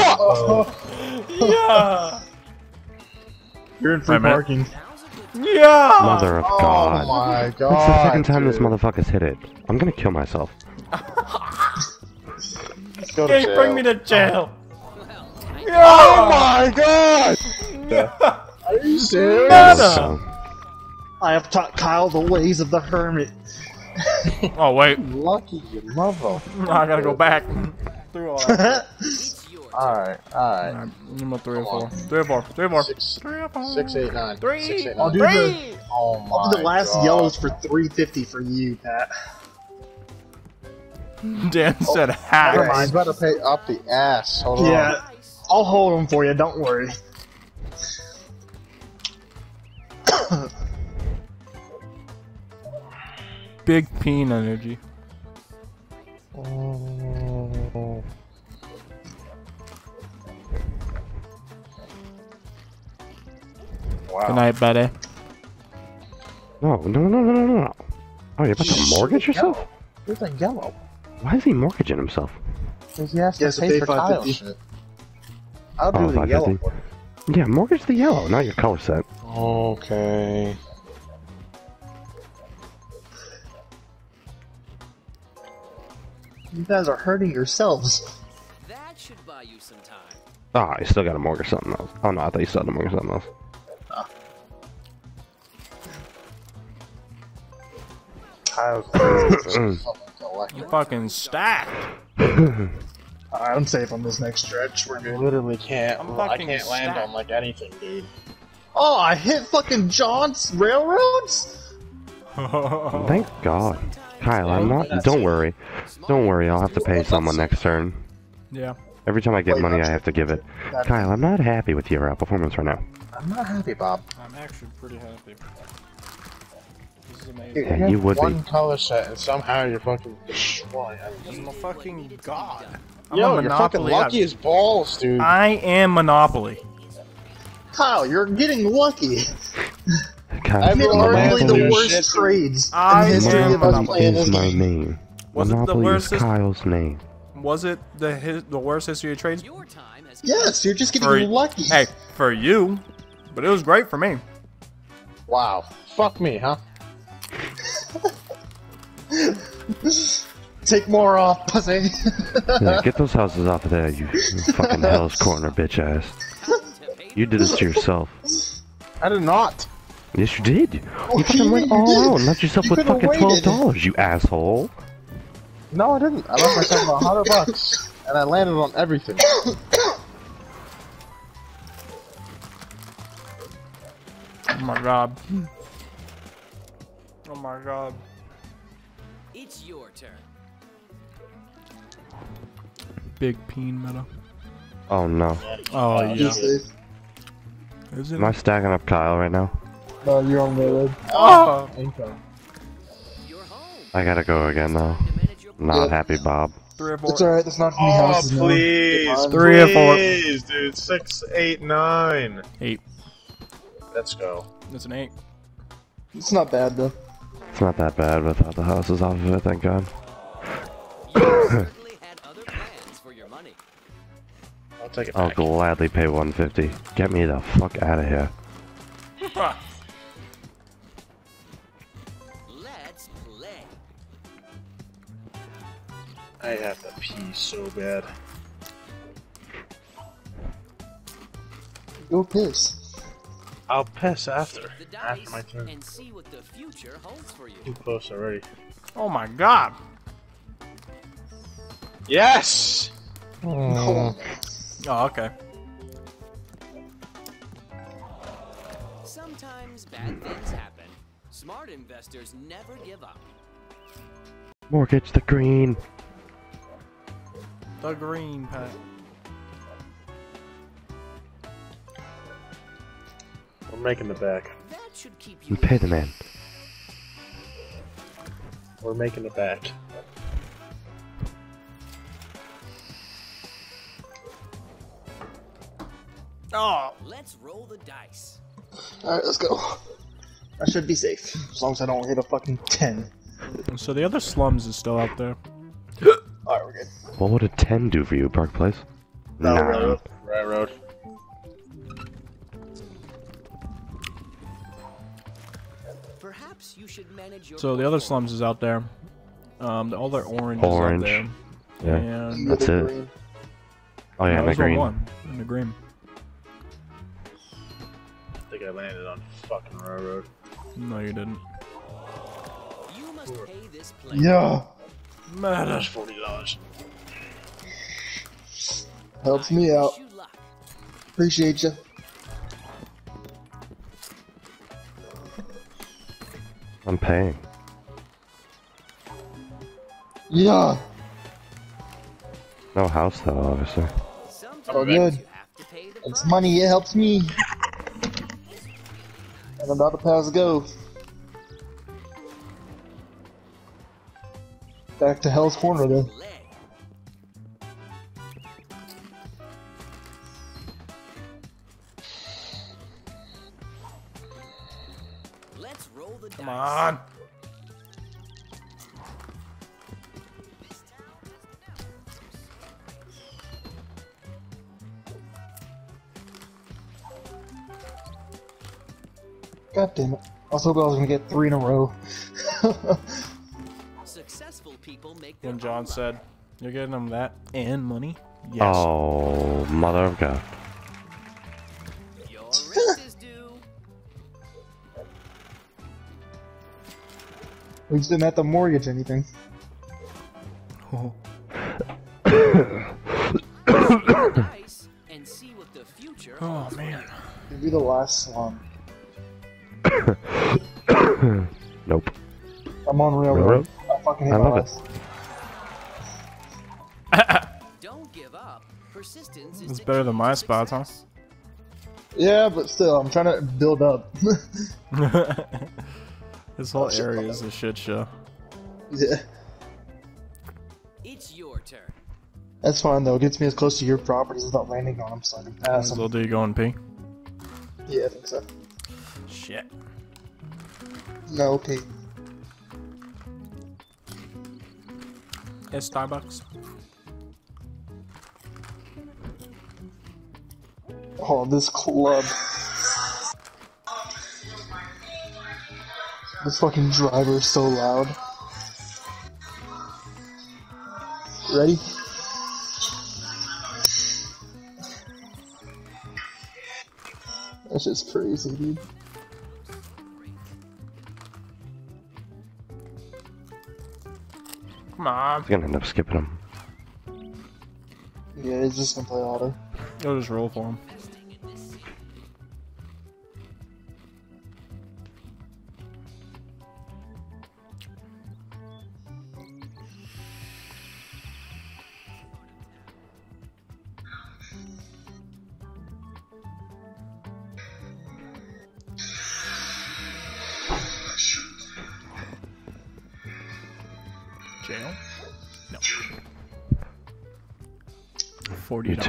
yeah. You're in free Wait a parking. Now's a good Yeah. Mother of Oh God. my god. That's the second time this motherfucker's hit it. I'm gonna kill myself. Go to Hey, jail. bring me to jail. well. I Oh my god! Are you serious? Meta. So, I have taught Kyle the ways of the hermit. Oh wait. Lucky you mother. I gotta go back. Through all that. It's your turn. Alright, alright. Alright, I'm at three or Come on. four. Three or four. Three or four. Six, Three or four. six, eight, nine. Three. Six, eight, I'll nine. do the Oh my I'll do the last god. yellows for 350 for you, Pat. Dan oh, said Never hack. mind, he's about to pay up the ass. Hold on. Yeah, I'll hold them for you. Don't worry. Big peen energy. Oh. Wow. Good night, buddy. no, no, no, no, no, no. Oh, you're about to mortgage yourself? There's a yellow. Why is he mortgaging himself? Because he has to Yes, pay pay for tile shit. I'll Oh, do the yellow one. Yeah, mortgage the yellow, not your color set. Okay. You guys are hurting yourselves. That should buy you some time. Ah, I still gotta mortgage something else. Oh no, I thought you still had to mortgage something else. Tile's crazy. Mm. Something to elect. You fucking stacked. Alright, I'm safe on this next stretch. We're I good. literally can't. I'm I can't land on like anything, dude. Oh, I hit fucking John's railroads. Thank God. Kyle, I'm not. Don't worry. Don't worry. I'll have to pay someone next turn. yeah. Every time I get money, I have to give it. Kyle, I'm not happy with your uh, performance right now. I'm not happy, Bob. I'm actually pretty happy. This is amazing. Yeah, have you would be. one color set and somehow you're fucking destroying I'm a fucking god. I'm Yo, a you're fucking Monopoly lucky god. as balls, dude. I am Monopoly. Kyle, you're getting lucky. Kyle, I've You made Monopoly arguably the worst shit. trades I in the history am of us Monopoly playing this is my game. name. Was it the worst is Kyle's name. Was it the his, the worst history of trades? Your time has Yes, you're just getting For- lucky. Hey, for you, but it was great for me. Wow. Fuck me, huh? Take more off, pussy. Yeah, get those houses off of there, you fucking hell's corner bitch ass. You did this to yourself. I did not. Yes, you did. You you fucking went did. all out and left yourself You with could've fucking twelve dollars, you asshole. No, I didn't. I left myself a hundred bucks, and I landed on everything. Oh my god. Oh my god. It's your turn. Big peen meta. Oh no. Oh Be yeah. safe. Is it? Am I stacking up Kyle right now? No, you're on railroad. Oh! oh. You're. I gotta go again though. To manage your Not Yeah. happy, Bob. Three or four. It's alright, that's not many Oh, houses now. please, Three or four. please, dude. Six, eight, nine. Eight. Let's go. That's an eight. It's not bad though. It's not that bad without the houses off of it, thank God. You certainly had other plans for your money. I'll take it I'll back. gladly pay 150. Get me the fuck out of here. I have to pee so bad. Go piss. I'll piss after. After my turn. and see what the future holds for you. Too close already. Oh my god. Yes! No. Oh, okay. Sometimes bad things happen. Smart investors never give up. Mortgage the green. The green pack. We're making the back. That should keep you. You pay the man. We're making the back. Oh. Let's roll the dice. Alright, let's go. I should be safe. As long as I don't hit a fucking 10. So the other slums is still out there. Alright, we're good. What would a 10 do for you, Park Place? No, Nah. railroad. Railroad. Perhaps you should manage your. So the other slums is out there. Um, the other orange, Orange. is out Yeah. And That's The it. green. Oh yeah, no, my there's only green. one in the green. I think I landed on fucking railroad. No, you didn't. You must pay this place. Yeah. Meta. That's forty dollars. Helps me out. Wish you luck. Appreciate you. I'm paying. Yeah. No house though, obviously. Oh, good. you have to pay the It's money, it helps me. And I'm about to pass go. Back to Hell's Corner then. Let's roll the Come on. God damn it. I was hoping I was gonna get three in a row. when John said, You're getting them that and money? Yes. Oh, mother of God. We just didn't have to mortgage anything. Oh. oh man. You'd be the last slum. nope. I'm on railroad. railroad? I fucking hate I love it. It's better than my spots, huh? Yeah, but still, I'm trying to build up. this whole Oh, shit, area is a shit show. yeah. It's your turn. That's fine though. It gets me as close to your properties without landing on them, so I can Might pass as them. well do you go and pee. Yeah, I think so. Shit. No, okay. It's Starbucks. Oh, this club. This fucking driver is so loud. Ready? That's just crazy, dude. Come on. I'm gonna end up skipping him. Yeah, he's just gonna play auto. Go just roll for him.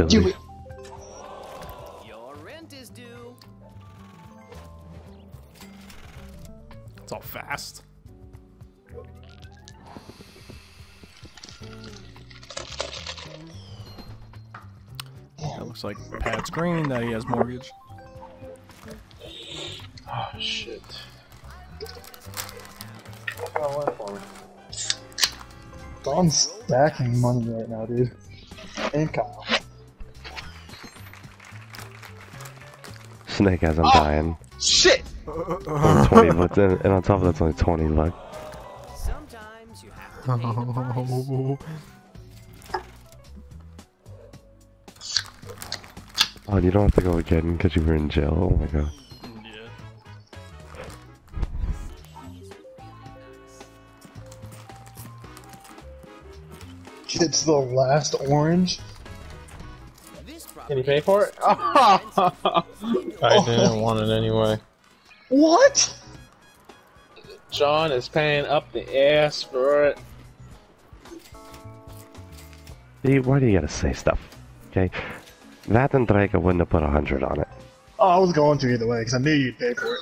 Utility. Your rent is due. It's all fast. That looks like Pat's green that he has mortgage. Oh shit. Oh, what for me? Don's stacking money right now, dude. And Snake as I'm dying. Shit! Only 20 bucks, and, and on top of that's only 20 bucks. Sometimes you have to pay the price. Oh, you don't have to go again because you were in jail. Oh my god. It's the last orange. This Can you pay for it? too. I oh. didn't want it anyway. What? John is paying up the ass for it. See, why do you gotta say stuff? Okay? That and Drake, I wouldn't have put a 100 on it. Oh, I was going to either way because I knew you'd pay for it.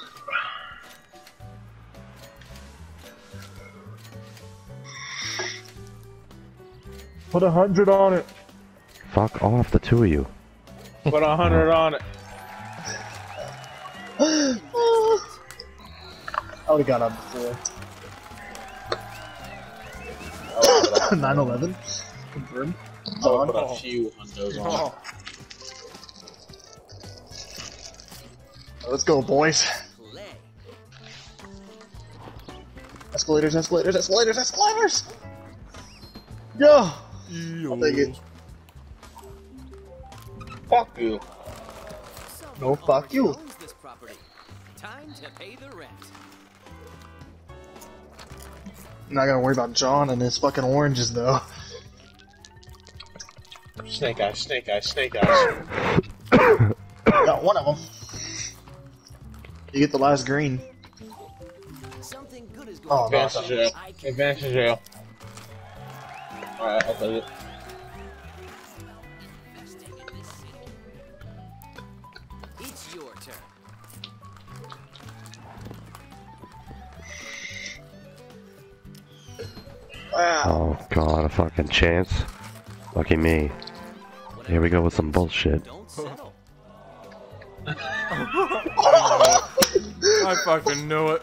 Put a hundred on it. Fuck off, the two of you. Put a hundred on it. I would have got on before. 9-11. Confirmed. I'll Don. put a few hundos on it. Let's go, boys. Play. Escalators, escalators, escalators, escalators! Yo! I'll take it. Fuck you. No, fuck you. This property. Time to pay the rent. I'm not gonna worry about John and his fucking oranges, though. Snake eyes, snake eyes, snake eyes. Got one of them. You get the last green. Something good is Oh, going no, Advance to jail. I can Advance to jail. Alright, I'll take it. Oh god, a fucking chance. Lucky me. Here we go with some bullshit. I fucking knew it.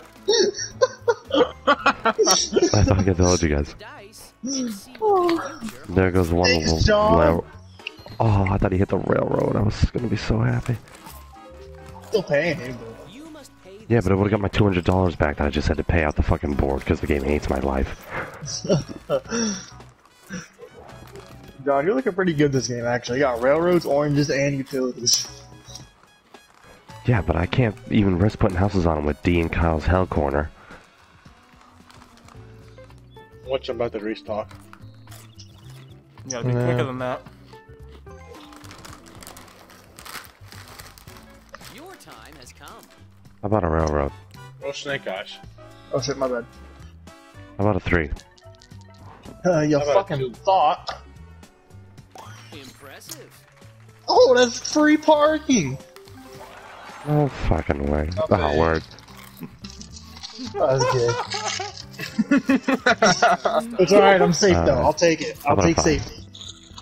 I fucking told you guys. Dice. Succeed in the future. There goes one Thanks, little Oh, I thought he hit the railroad. I was gonna be so happy. Still paying him, Yeah, but I would've got my $200 back that I just had to pay out the fucking board because the game hates my life. John, you're looking pretty good this game, actually. You got railroads, oranges, and utilities. Yeah, but I can't even risk putting houses on them with D and Kyle's Hell Corner. Watch, I'm about to restock. You gotta be quicker than that. How about a railroad? Oh, snake eyes. Oh shit, my bad. How about a three? Uh, you How fucking thought. Impressive. Oh, that's free parking. No fucking way. Oh, word. That was good. it's alright, I'm safe though. Uh, I'll take it. I'll take safety.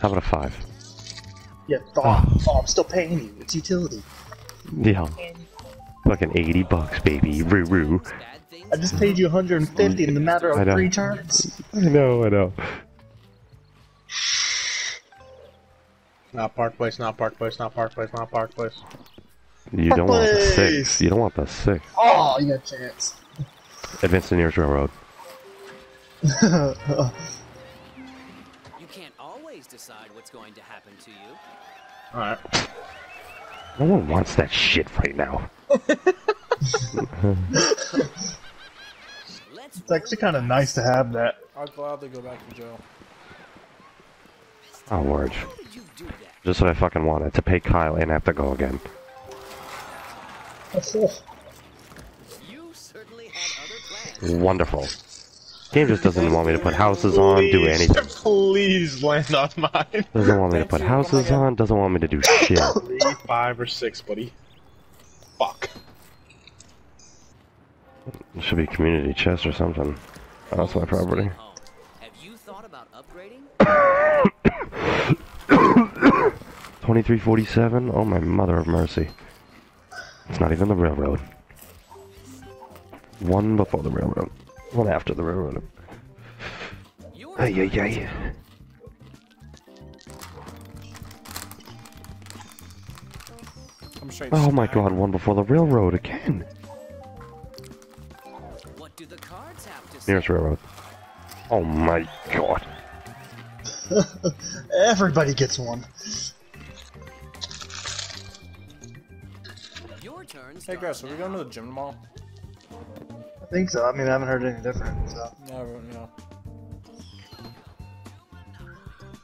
How about a five? Yeah, thought. Oh, I'm still paying you. It's utility. Yeah. Fucking 80 bucks, baby. Roo roo. I just paid you 150 in the matter of three turns. I know, I know. Not Park Place, not Park Place, not Park Place, not Park Place. You don't want the six. You don't want the six. Oh, you got a chance. Advance the nearest railroad. You can't always decide what's going to happen to you. Alright. No one wants that shit right now. It's actually kind of nice to have that. I'd gladly go back to jail. Oh, word. How did you do that? Just what I fucking wanted. To pay Kyle and have to go again. You certainly had other plans. Wonderful. Game just doesn't want me to put houses on, do anything. Please land on mine. Doesn't want me to put houses on, doesn't want me to do shit. Three, five, or six, buddy. Fuck. It should be community chest or something. Oh, that's my property. Oh, have you thought about upgrading? 2347? Oh my mother of mercy. It's not even the railroad. One before the railroad. One after the railroad. Your Ay, ay, ay. Oh my god, one before the railroad again. what do the cards have to? Nearest railroad. Oh my god. Everybody gets one. Your turn. Hey, starts Grass, are we going to the gym tomorrow? I think so. I mean, I haven't heard any different. So. Yeah, everyone, you know.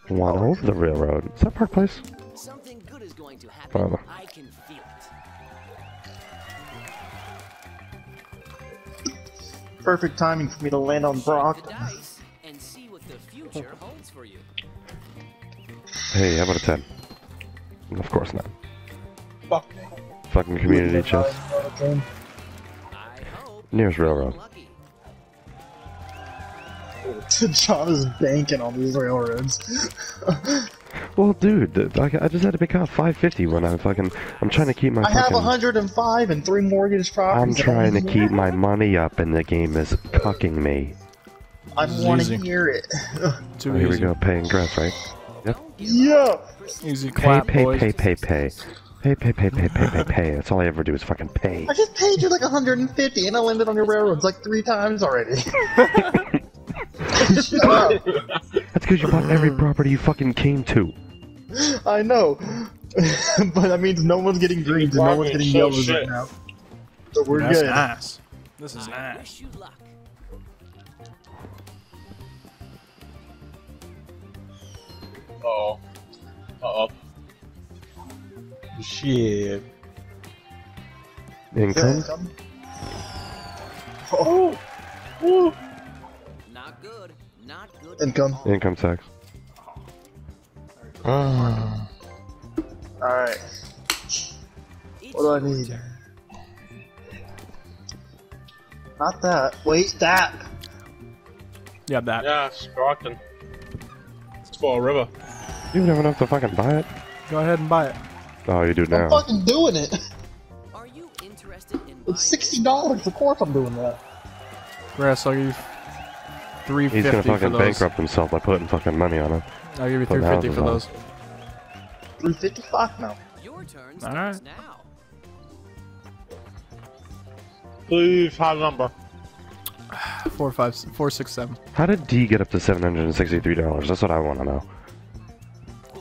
One over the railroad. Is that Park Place? Something good is going to happen. Father. I can feel it. Perfect timing for me to land on Brock. the dice and see what the future holds for you. Hey, how about a 10? Of course not. Fuck. Fucking community chest. I. Nearest railroad. Lucky. John is banking on these railroads. Well, dude, I, I just had to pick out 550 when I'm fucking. I'm trying to keep my I have fucking. 105 and three mortgage properties. I'm trying to keep my money up, and the game is cucking me. I This is want to hear it. Too Oh, here we go, paying grass, right? Don't yeah. up. Easy Pay, clap, pay, boys. pay, pay, pay. Pay, pay, pay, pay, pay, pay, pay. That's all I ever do is fucking pay. I just paid you like 150 and I landed on your railroads like three times already. Shut up. That's because you bought every property you fucking came to. I know. but that means no one's getting greens and no one's getting So yellows right now. So we're That's good. nice. This is I nice. wish you luck. Uh-oh. Uh-oh. Shit. Income? Oh, Not good. Not good. income. at all. Income tax. Ah. Alright. What do I need? Not that. Wait, that. Yeah, that. Yeah, Sprockton. Spoil River. You don't have enough to fucking buy it? Go ahead and buy it. Oh, you do I'm fucking doing it. Are you interested in It's sixty dollars. Of course, I'm doing that. Grass, I'll give you three He's gonna fucking bankrupt himself by putting fucking money on it. I'll give you Put three fifty for those. Three fifty five now. this? Your turn All starts right. now. Please, high number. Four, five, s- four, six, seven. How did D get up to $763? That's what I want to know.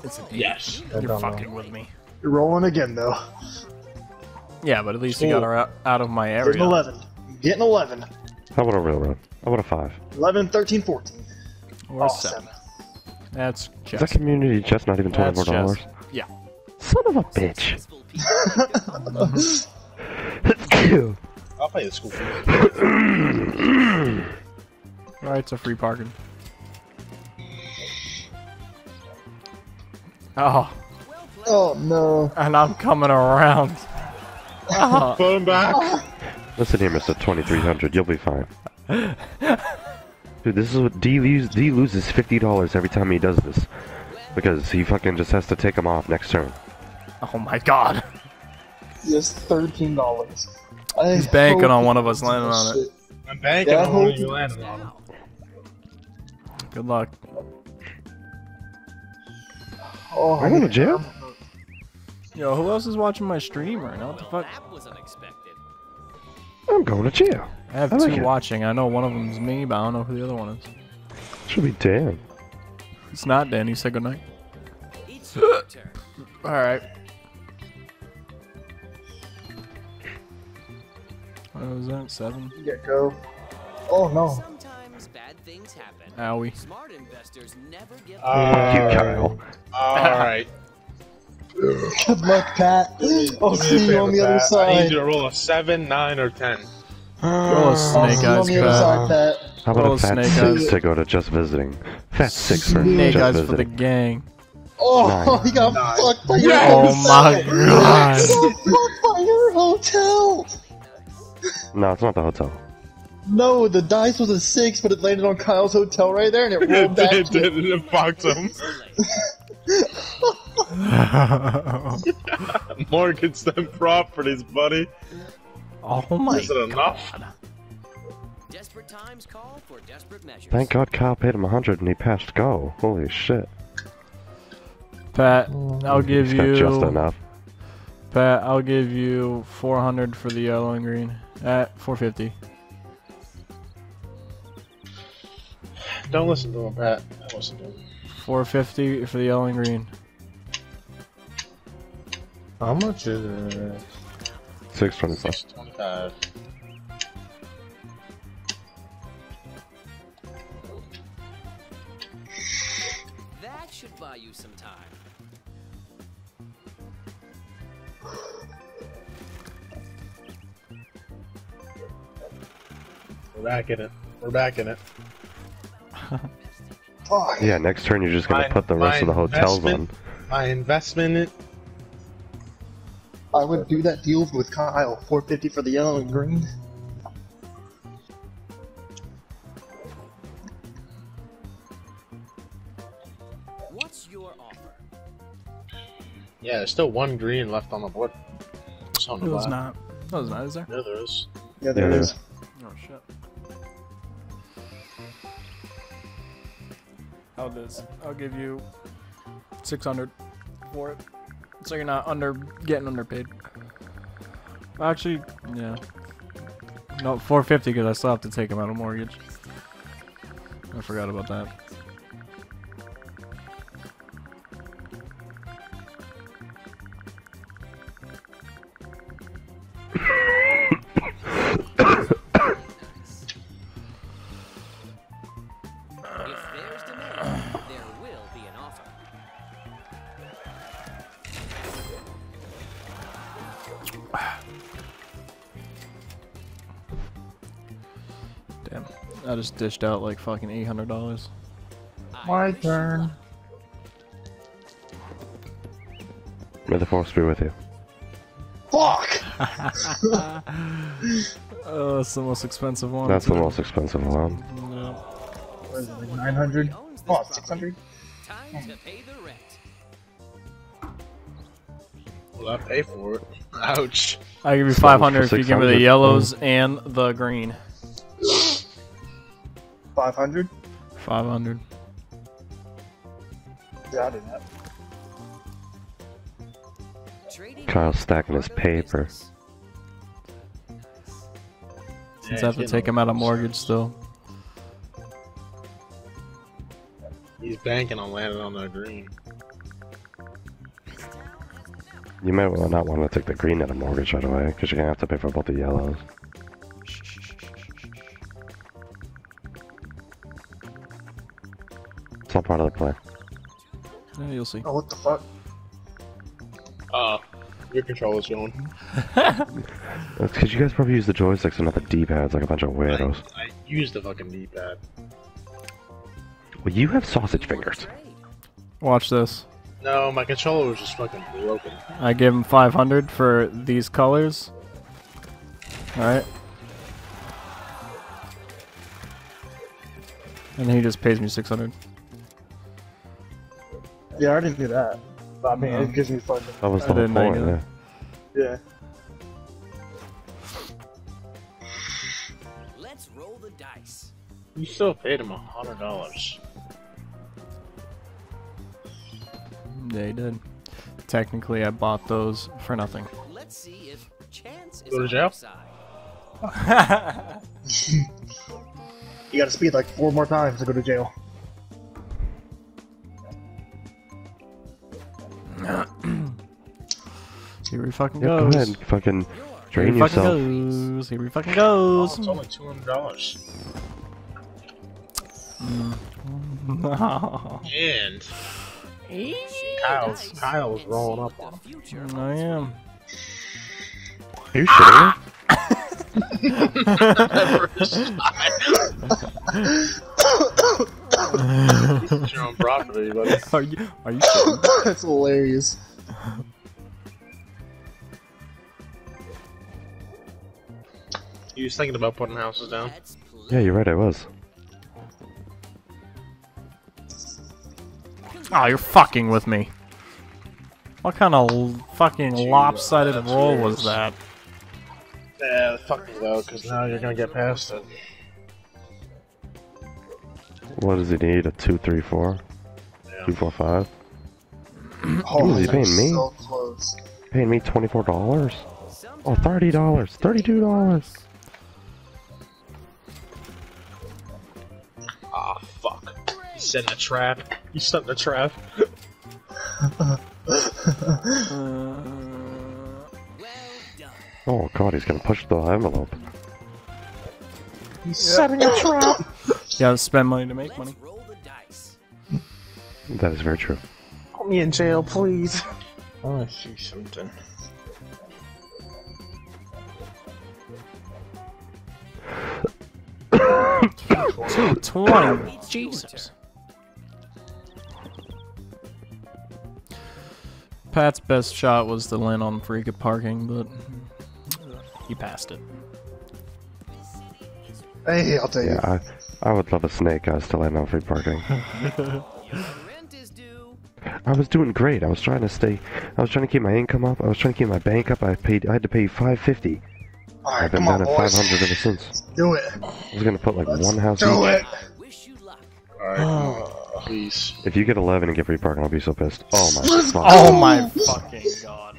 It's an Yes. You're fucking with me. You're rolling again though. Yeah, but at least you got her out, out of my Getting area. 11. Getting 11. How about a railroad? How about a five? 11, 13, 14. Or Oh, seven. seven. That's Is that community just not even twenty-four dollars? chess. Yeah. Son of a bitch. Successful people I'll pay the school fee. Alright, it's a free parking. Oh, Oh, no. and I'm coming around. Oh, Put him back. Listen here, Mister Twenty-three Hundred. You'll be fine. Dude, this is what D loses. D loses fifty dollars every time he does this because he fucking just has to take him off next turn. oh my god. Yes, $13. He's banking on one of us landing on it. I'm banking Yeah, on one of you landing on him. Good luck. Oh, I'm going to jail. Yo, who else is watching my stream right now? What the fuck? that was unexpected. I'm going to jail. I have I like two it. watching. I know one of them's me, but I don't know who the other one is. Should be Dan. It's not Danny. Say goodnight. It's. Alright. What was that? Seven? Get go. Oh, no. Sometimes bad things happen. Owie. Smart investors never give Fuck you, Uh, Kyle. Alright. Good luck, Pat. I'll Do me a see you on the other Pat. I need side. you to roll a 7, 9, or 10. Roll uh, a I'll snake see you on eyes, Pat. Pat. How about Roll a fat snake six eyes. to go to just visiting? Fat six for Snake just eyes for the gang. Oh, Nine. he got Nine. fucked by your Oh my god. He got fucked by your hotel. No, it's not the hotel. No, the dice was a six, but it landed on Kyle's hotel right there, and it rolled back. it did, and it fucked him. Mortgage them properties, buddy. oh my Is it enough? Desperate times call for desperate measures. Thank God Kyle paid him a hundred and he passed go. Holy shit. Pat, mm. I'll give He's got just enough. Pat, I'll give you 400 for the yellow and green. At 450. Don't listen to him, Pat. Don't listen to him. 450 for the yellow and green. How much is it? Six twenty-five. 25. That should buy you some time. We're back in it. We're back in it. Fuck. Yeah, next turn you're just gonna My- put the rest of the hotels on. My investment in I would do that deal with Kyle. 450 for the yellow and green. What's your offer? Yeah, there's still one green left on the board. It's on the No, it's black. not. No, it's not, is there? Yeah, there is. Yeah, there Yeah, it there is. Oh, shit. This. I'll give you 600 for it. So you're not under getting underpaid. Actually, yeah. No, 450 because I still have to take him out of mortgage. I forgot about that. Just dished out like fucking $800. My turn. May the force be with you. Fuck! Oh, that's the most expensive one. That's the most expensive one. No. What is it, like 900? Oh, 600? Time to pay the rent. Well, I pay for it. Ouch. I give you 500 if you give me the 600. yellows and the green. 500? 500. Yeah, I did that. Trading Kyle's stacking his paper. business. Since I have to take him out of mortgage still. He's banking on landing on the green. You might well not want to take the green out of mortgage right away, because you're gonna have to pay for both the yellows. Yeah. Oh, what the fuck? Uh, your controller's going. That's because you guys probably use the joysticks and not the D-pads like a bunch of weirdos. I use the fucking D-pad. Well, you have sausage fingers. Watch this. No, my controller was just fucking broken. I give him 500 for these colors. Alright. And then he just pays me 600. Yeah, I already knew that. But I mean, No. it gives me fucking. That was I the whole didn't know point. Yeah. Yeah. Let's roll the dice. You still paid him a hundred dollars. They did. Technically, I bought those for nothing. Let's see if chance is Go to on jail? side. You gotta speed like four more times to go to jail. Here we fucking Yeah, go goes. ahead, fucking Here drain he fucking yourself. goes. Here we fucking Oh, it's only two hundred dollars. I mm. And Kyle's Kyle's rolling up on him. Future mm, am. Are you shitting ah! me? It's your own property, buddy. Are you? Are you? That's hilarious. He was thinking about putting houses down. Yeah, you're right, I was. Oh, you're fucking with me. What kind of fucking lopsided uh, roll was that? Yeah, fuck you though, because now you're gonna get past it. What does he need? A two, three, four, yeah. Oh, Ooh, he's oh, paying me? So paying me $24? Oh, $30, $32. Set in a trap. You set in a trap. Oh god, he's gonna push the envelope. He's setting a trap. You gotta spend money to make money. Let's roll the dice. That is very true. Put me in jail, please. Oh, I see something. Two twenty. Jesus. Pat's best shot was to land on freaking parking, but he passed it. Hey, I'll take it. Yeah, I, I would love a snake, guys, to land on free parking. Your rent is due. I was doing great. I was trying to stay. I was trying to keep my income up. I was trying to keep my bank up. I paid. I had to pay five fifty. Alright, I've been come on, down at five boys. hundred ever since. Do it. I was gonna put like Let's one house do each. it. I wish you luck. Alright, please. If you get eleven and get free parking, I'll be so pissed. Oh my fuck. Oh my fucking god.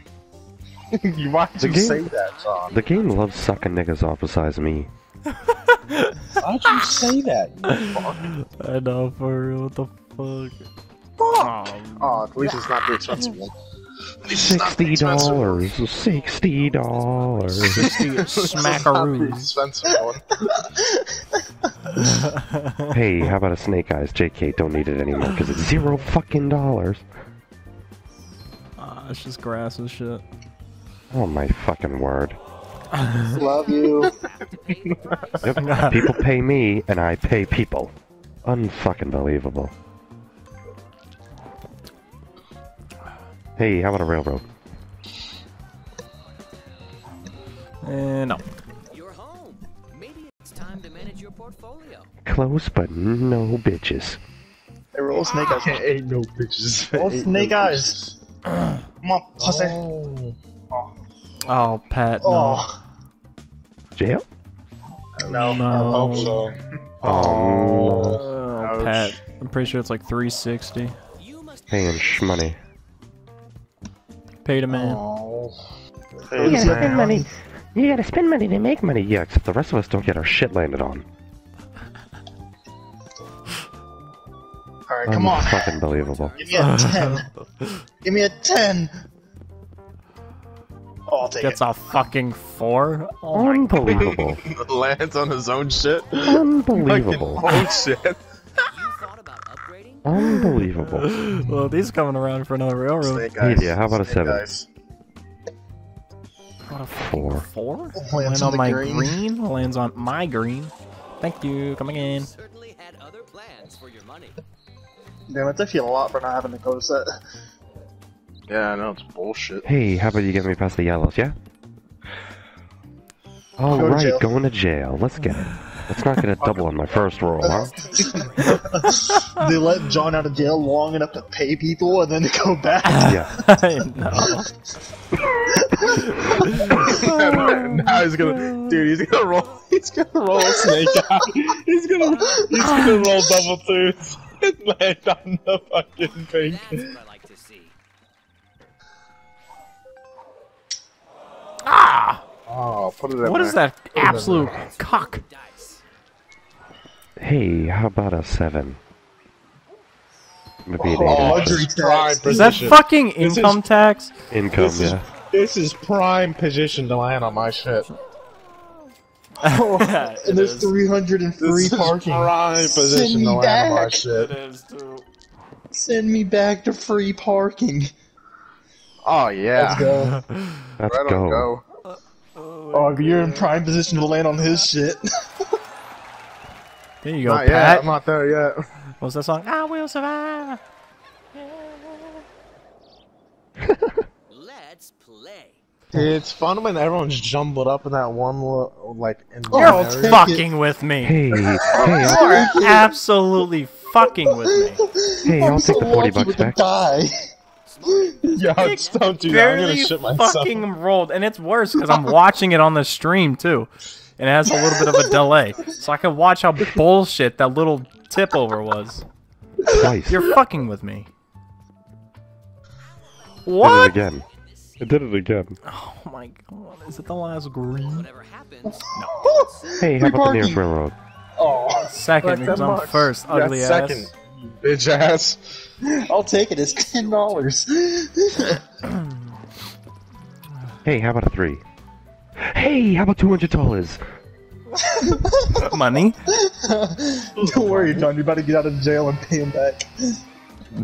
Why'd The you game- say that, Tom? The game loves sucking niggas off besides me. Why'd you say that? You fuck? I know for real. What the fuck? Oh, Oh, at least it's not the expensive one. At least it's not the Sixty expensive one. dollars. Sixty dollars. smackaroos. hey, how about a snake eyes? JK, don't need it anymore because it's zero fucking dollars. Ah, it's just grass and shit. Oh my fucking word. Love you. Yep. people pay me and I pay people. Unfucking believable. Hey, how about a railroad? Eh, no. You're home. Maybe it's time to manage your portfolio. Close, but no bitches. Hey, roll snake eyes. Ain't no bitches. Roll snake no eyes. Come on, pussy. bitches. Oh. Oh, Pat, no. Oh, Jail? no. No. I hope so. Oh, Oh, Pat. I'm pretty sure it's like 360. You paying shmoney. Paid a man. Oh. You gotta spend money. You gotta spend money to make money. Yeah, except the rest of us don't get our shit landed on. Alright, come on. Fucking believable. Give me a 10. Give me a 10. Oh, I'll take gets it. a fucking four. Oh Unbelievable. Lands on his own shit. Unbelievable. Oh shit. Unbelievable. Well, these coming around for another railroad. Snake Hey, eyes. yeah, how about a Snake seven? eyes. What a fucking Four. four? Lands Land on on my green. green. Lands on my green. Thank you. Coming in. Certainly had other plans for your money. Damn, it's actually a lot for not having a code set. Yeah, I know it's bullshit. Hey, how about you get me past the yellows, yeah? All Go right, jail. going to jail. Let's get it. Let's not gonna double on my first roll, huh? they let John out of jail long enough to pay people and then to go back. Yeah. I know. now he's gonna, dude. He's gonna roll. He's gonna roll a snake out. He's gonna, he's gonna roll double twos and land on the fucking thing. That's what I like to see. Ah! Oh, put it in What there. is that absolute cock? Dice. Hey, how about a seven? Maybe an Oh, eight. luxury Prime. Is that position. fucking This is- income tax? Income, This is, yeah. this is prime position to land on my shit. And there's 300 and free This is parking. prime Send position me to land on my back. shit. is too. Send me back to free parking. Oh yeah. Let's go. Let's Right on go. go. Uh, oh, oh, if you're in prime position to land on his shit. There you go, Not yet. I'm not there yet. What's that song? I will survive. Let's play. It's fun when everyone's jumbled up in that one little, like in one You're area. fucking with me. Hey, hey, You I'll, are absolutely fucking with me. hey, I'll I'm take so the 40 bucks back. die. Yo, just don't do that. I'm gonna shit myself. fucking rolled, and it's worse because I'm watching it on the stream too, and it has a little bit of a delay, so I can watch how bullshit that little tip over was. Twice. You're fucking with me. What? Did it again. It did it again. Oh my god! Is it the last green? Whatever happens, No. Hey, how about the parking. nearest railroad? Oh, Second Like because I'm much. first. Yeah, Ugly second. ass. you Bitch ass. I'll take it. It's ten dollars. Hey, how about a three? Hey, how about two hundred dollars? Money. Don't worry, John. You're about to get out of jail and pay him back.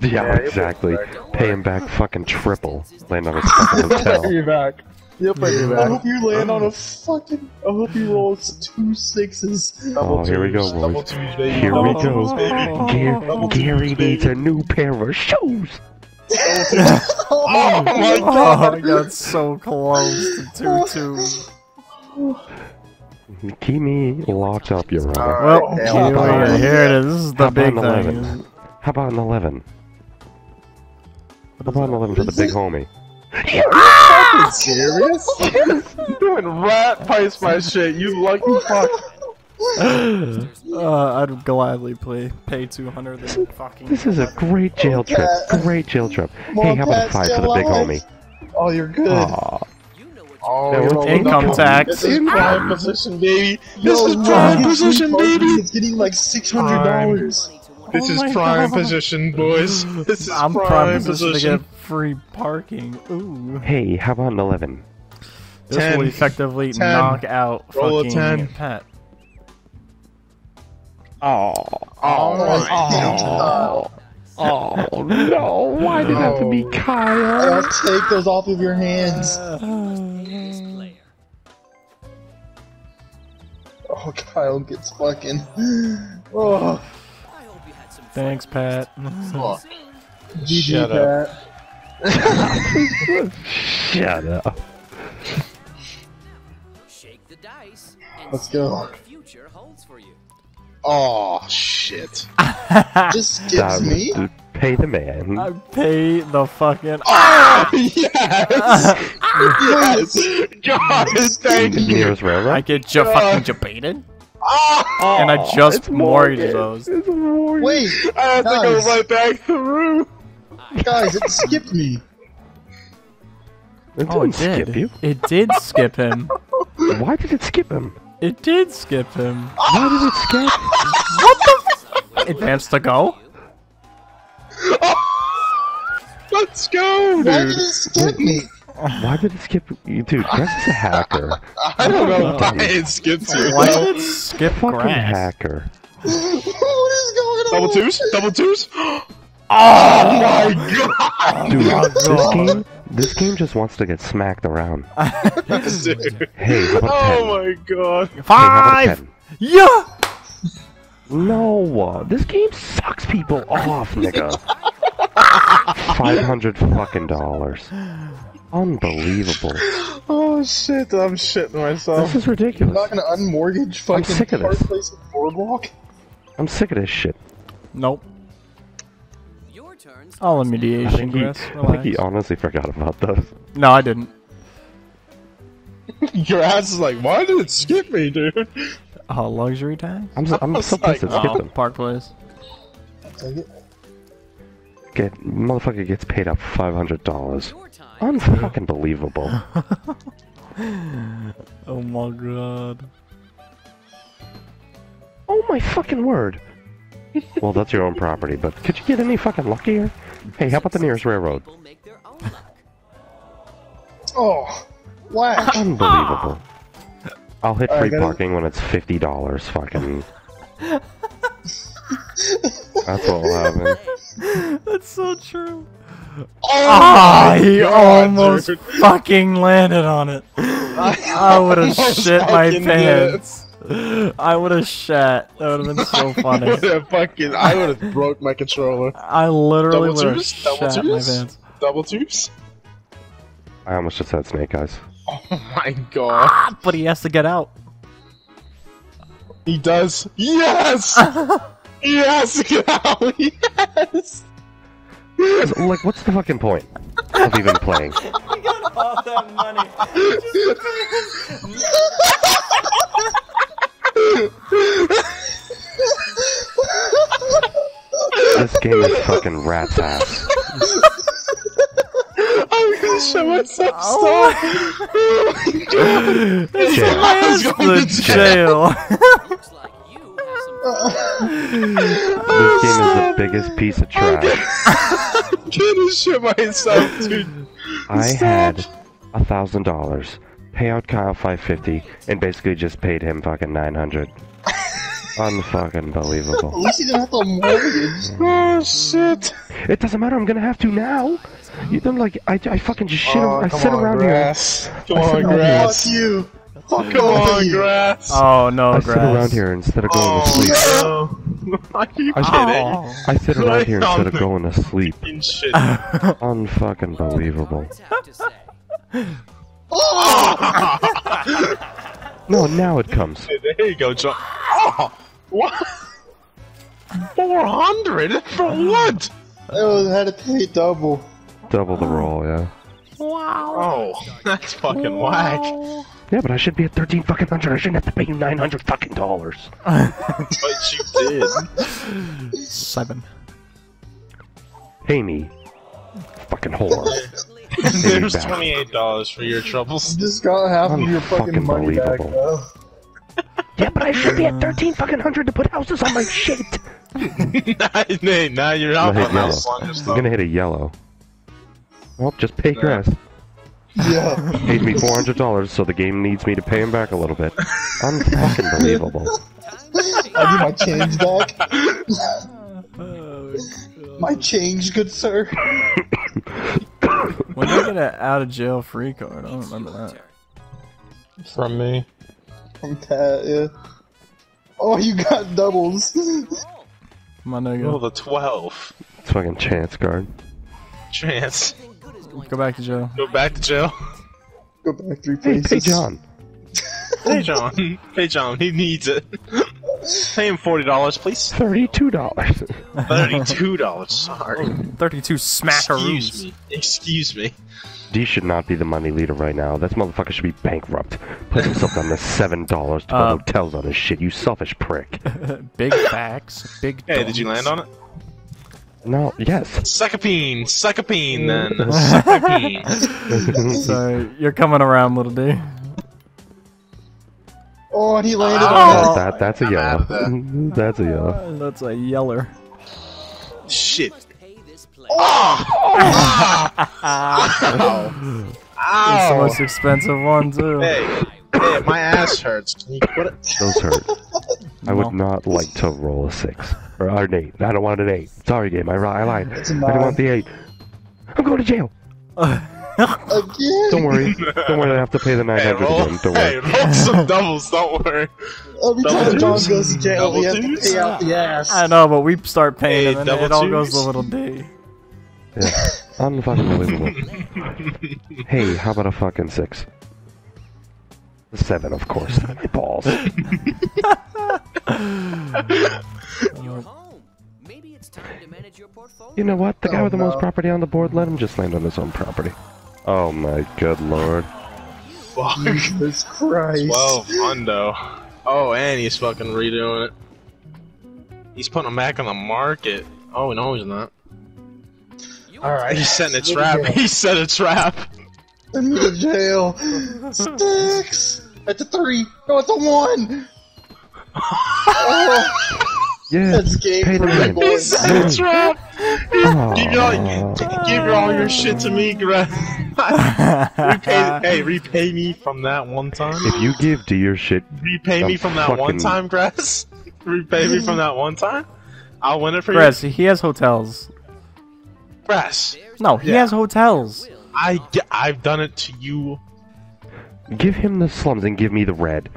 Yeah, you'll exactly. me back, don't Pay him back fucking triple. Land on his fucking hotel. you back. You'll pay me I hope you land on a fucking. I hope you roll two sixes. Oh, here we go, boys. twos, baby. Here we go. twos. Gary, Gary needs a new pair of shoes. Oh, oh my Oh, god. I got so close to two two. Keep me locked up, Your Honor. Alright, Well, damn, here, I'm we fine. go. here it is. This is How the about big an 11? thing. How about an 11? How about an 11 for the big homie? Ah! Are you fucking serious? You're doing rat pice my shit, you lucky fuck. Uh, I'd gladly play pay two hundred and. This is a great jail trip. Great jail trip. Come Hey, how about a 5 for the big alive. homie? Oh, you're good. Aw. you know what Oh, Yeah, you're what's rolling income tax? This is prime position, baby. This Yo, is prime free position, baby. It's getting like six hundred dollars. money to one This Oh is prime God. position, boys. This is I'm prime, prime position to get free parking. Ooh. Hey, how about an 11? This Ten. will effectively Ten. knock out Roll a fucking ten. Pat. Oh, Oh, oh, oh no, why did it have to be Kyle? I'll take those off of your hands. Oh, oh, this player. Oh, Kyle gets fucking. Oh, I hope you had some fun. Thanks, Pat. GG, Shut up. Pat. Shut up. Shake the dice and Let's go. Oh shit. Just skips That me. Pay the man. I pay the fucking. Oh yes. yes. God, thank The you. nearest? I get ju- fucking ah. debated, Oh, ah. and I just it's mortgaged those. It's Morgan. Wait, I have to go Guys. right back through. guys, it skipped me. It Oh, it didn't skip you. It did skip him. Why did it skip him? It did skip him. Why did it skip? What the? Advance to go. Let's go, dude. Why did it skip me? Why did it skip you? Dude, Grass is a hacker. I don't know why it skipped you. Why did it skip Fucking grass? hacker. what is going on? Double twos? Double twos? Oh my god! Dude, Oh, this game, this game just wants to get smacked around. Hey, how about Oh my god. 10? Hey, how about Five. Yeah. No, uh, this game sucks people off, nigga. Five hundred fucking dollars. Unbelievable. Oh shit, I'm shitting myself. This is You're ridiculous. not gonna unmortgage I'm fucking sick of Park this. Place and Boardwalk? I'm sick of this shit. Nope. Your. All in I mediation, think, he, Grass. I think he honestly forgot about those. No, I didn't. Your ass is like, why did it skip me, dude? Oh, luxury tax? I'm so, I'm so pissed it Oh, skipped him. Park Place. Get motherfucker gets paid up five hundred dollars. Unfucking believable. Oh my god. Oh my fucking word. Well, that's your own property, but could you get any fucking luckier? Hey, how about the nearest railroad? People make their own luck. Oh, whack. Unbelievable. I'll hit free gotta- parking when it's fifty dollars. Fucking. That's what will happen. That's so true. Oh Ah, he God, almost dude. fucking landed on it. I would have shit my pants. I would have shat. That would have been so funny. Yeah, fucking, I would have broke my controller. I literally would have twos? Double shat my twos? pants. Double twos? I almost just said snake eyes. Oh my god. Ah, but he has to get out. He does. Yes! yes! Get out! Yes! like, what's the fucking point of even playing? all that money. This game is fucking rat's ass. I'm gonna show myself Oh. stop! Oh my god! Jail. I was going to jail. Looks like you have some. This game is the biggest piece of trash. I'm gonna shit myself, dude. I had a thousand dollars, pay out Kyle five fifty, and basically just paid him fucking nine hundred. Unfucking believable. At least he didn't have to mortgage. Oh shit! It doesn't matter. I'm gonna have to now. You don't like I, I fucking just shit. Oh, I sit on, around grass. Come I on, said no, Fuck grass. you. Fuck Come on, you. grass. Oh no, here. I grass. sit around here instead of going to oh, sleep. Oh, no. Are you I kidding? Oh. I sit around here instead of going to sleep. Unfucking believable. Words have to say. No, now it comes. there you go, John. Oh, what? 400? For what? Oh, had to pay double. Double the roll, yeah. Wow. Oh, that's fucking whack. Yeah, but I should be at thirteen fucking hundred. I shouldn't have to pay you nine hundred fucking dollars. But you did. Seven. Pay me, fucking whore. There's $28 for your troubles. You just got half of your fucking Unfucking money back, though. Yeah, but I should be at thirteen fucking hundred to put houses on my shit. nah, nah, you're I'm out gonna hit on yellow. I'm gonna hit a yellow. Well, just pay grass. Yeah. Paid me four hundred dollars, so the game needs me to pay him back a little bit. Unfucking believable. I need my change back. My change, good sir. When did I get an out of jail free card? I don't remember that. From me. From Pat, yeah. Oh, you got doubles. My nigga. Oh, the 12. It's fucking chance card. Chance. Go back to jail. Go back to jail. Go back three Hey, places. pay John. Hey, John. Hey, John. He needs it. Pay him $40, please. Thirty-two dollars. $32. Sorry. 32 Excuse smackaroos. me. Excuse me. D should not be the money leader right now. That motherfucker should be bankrupt. Put himself down to seven dollars to put Uh, hotels on his shit. You selfish prick. Big facts. Big Hey, did you land on it? No, yes. Suckapine. Suckapine, then. Suckapine. So, you're coming around, little D. Oh, and he landed Oh. on that, that's a yellow. that's a yellow. That's a yeller. Shit. Pay this place. Oh! oh. It's the most expensive one too. Hey, hey, my ass hurts. Can you quit it? Those hurt. I would not like to roll a six or, or an eight. I don't want an eight. Sorry, game. I, I lied. I don't want the eight. I'm going to jail. Again? Don't worry. Don't worry. I have to pay the 900 Hey, roll, again. Don't worry. hey, worry. roll some doubles. Don't worry. Oh, Every Double time John goes to jail, Double he has to pay out the ass. I know, but we start paying Hey, and then it all goes to twos? little D. Yeah. Unfucking believable. hey, how about a fucking six? Seven, of course. My balls. You're home. Maybe it's time to manage your portfolio. You know what? The guy Oh, with the most oh, property on the board, let him just land on his own property. Oh my good lord. Fuck. Jesus Christ. Twelve hundo. Oh, and he's fucking redoing it. He's putting them back on the market. Oh no, he's not. Alright. He's setting a trap. He set a trap. Send me to jail. Six. It's a three. No, it's a one. oh, Yeah. that's game Pay for the me, man. He boys. set a trap. Give your all, give your all your shit to me, Greg. repay, hey, repay me from that one time. If you give to your shit, Repay me from that one time, Grass. repay me from that one time. I'll win it for Grass, you. he has hotels. Grass. No, he Yeah. has hotels. I I've done it to you. give him the slums and give me the red.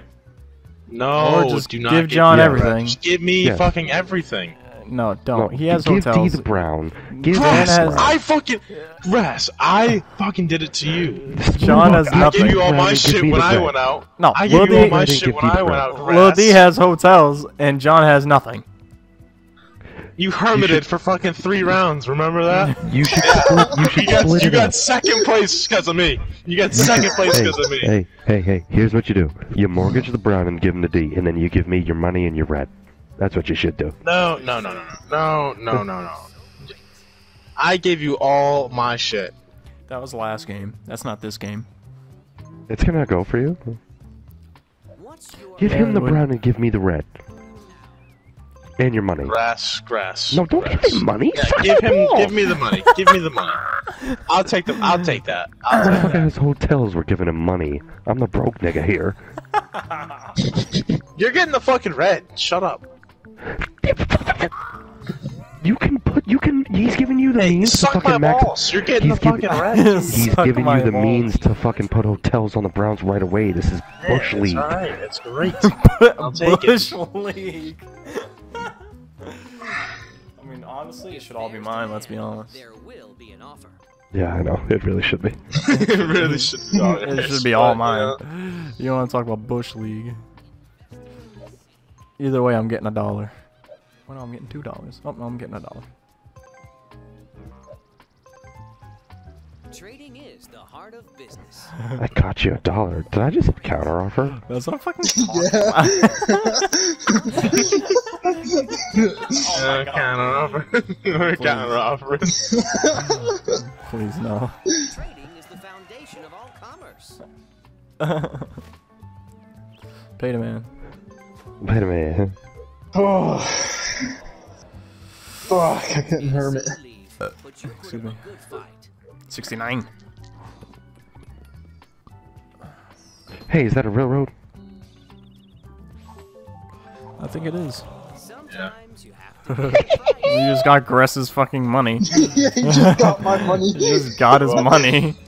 No, Or just do not give give John everything. Just give me Yes. fucking everything. No, don't. No, he has give hotels. D the brown. Give Grass, has- I fucking Grass, I fucking did it to you. John has I gave you all my shit when I went out. No, I Lil gave you all D, my shit when I went red. out. Lil Grass. D has hotels, and John has nothing. You hermited for fucking three rounds. Remember that? You should split. You You should got split you it got up. second place because of me. You got second place Hey, because of me. hey, hey, hey! Here's what you do: you mortgage the brown and give him the D, and then you give me your money and your red. That's what you should do. No, no, no, no, no, no, no, no. I gave you all my shit. That was the last game. That's not this game. It's gonna go for you. Give him the brown and give me the red. And your money. Grass, grass. No, don't grass. give me money. Yeah, give him, balls. give me the money. Give me the money. I'll take the. I'll take that. I'll take Motherfucker that. has hotels. We're giving him money. I'm the broke nigga here. You're getting the fucking red. Shut up. You can put. You can. He's giving you the Hey, means to suck fucking my max. balls. You're getting He's the giving- fucking red. He's Suck giving you the balls. means to fucking put hotels on the Browns right away. This is Bush Yeah, League. It's alright. It's great. I'll take it. Bush League. I mean, honestly, it should all be mine. Let's be honest. There will be an offer. Yeah, I know. It really should be. it really should. Be all It yours, should be all but, mine. You want to talk about Bush League? Either way, I'm getting a dollar. Well, no, I'm getting two dollars. Oh no, I'm getting a dollar. Trading is the heart of business. I got you a dollar. Did I just counter offer? That's what I'm fucking Uh, counter offer. We're counter offering. Please no. Trading is the foundation of all commerce. Pay the man. Wait a minute. Oh. Fuck, I couldn't hermit. Leave, but you put excuse me. 69. Hey, is that a railroad? I think it is. Sometimes you have to pay the price. You just got Gress's fucking money. yeah, he just got my money. He just got his money.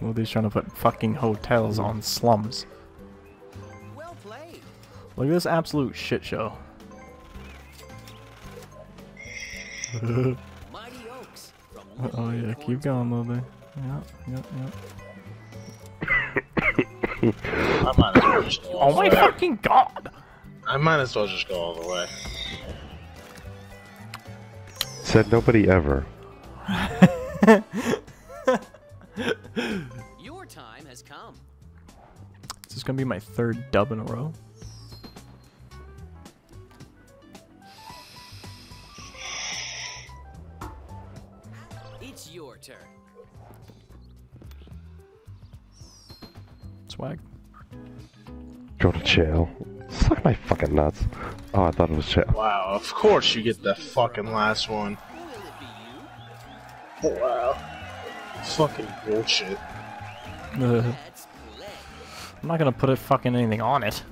Well, he's trying to put fucking hotels on slums. Well played. Look at this absolute shit show. Mighty Oaks. From oh yeah, keep going, little bit. Yep, yep, yep. I might as well just go. Oh my fucking god! I might as well just go all the way. Said nobody ever. Your time has come. This is this gonna be my third dub in a row? It's your turn. Swag. Go to jail. Suck my fucking nuts. Oh, I thought it was shit. Wow, of course you get the fucking last one. Will it be you? Wow. Fucking bullshit. I'm not gonna put it fucking anything on it.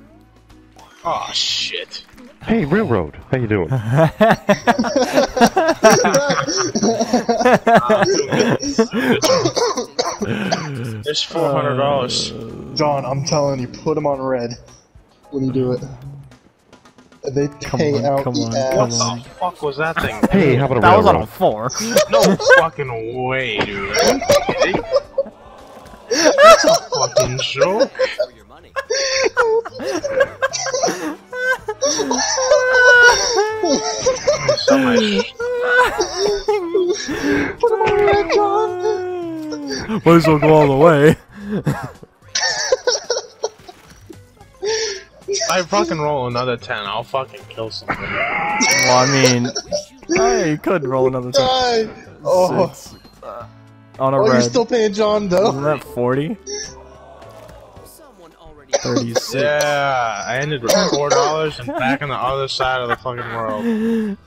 Oh shit. Hey, Railroad. How you doing? It's four hundred dollars. John, I'm telling you, put them on red when you do it. They Come pay on, out come the on, ass. come what the fuck was that thing? hey, how about a That was on a railroad? four. No fucking way, dude. Are? That's a fucking joke. For your money. Sell my sh- Put them on red, John. Might as well go all the way. If I fucking roll another ten, I'll fucking kill somebody. Well, I mean, hey, you could roll another time. Die. Oh, Six. On a oh, you're red. still paying John though. Isn't though. that 40? 36. Yeah, I ended with four dollars and back on the other side of the fucking world.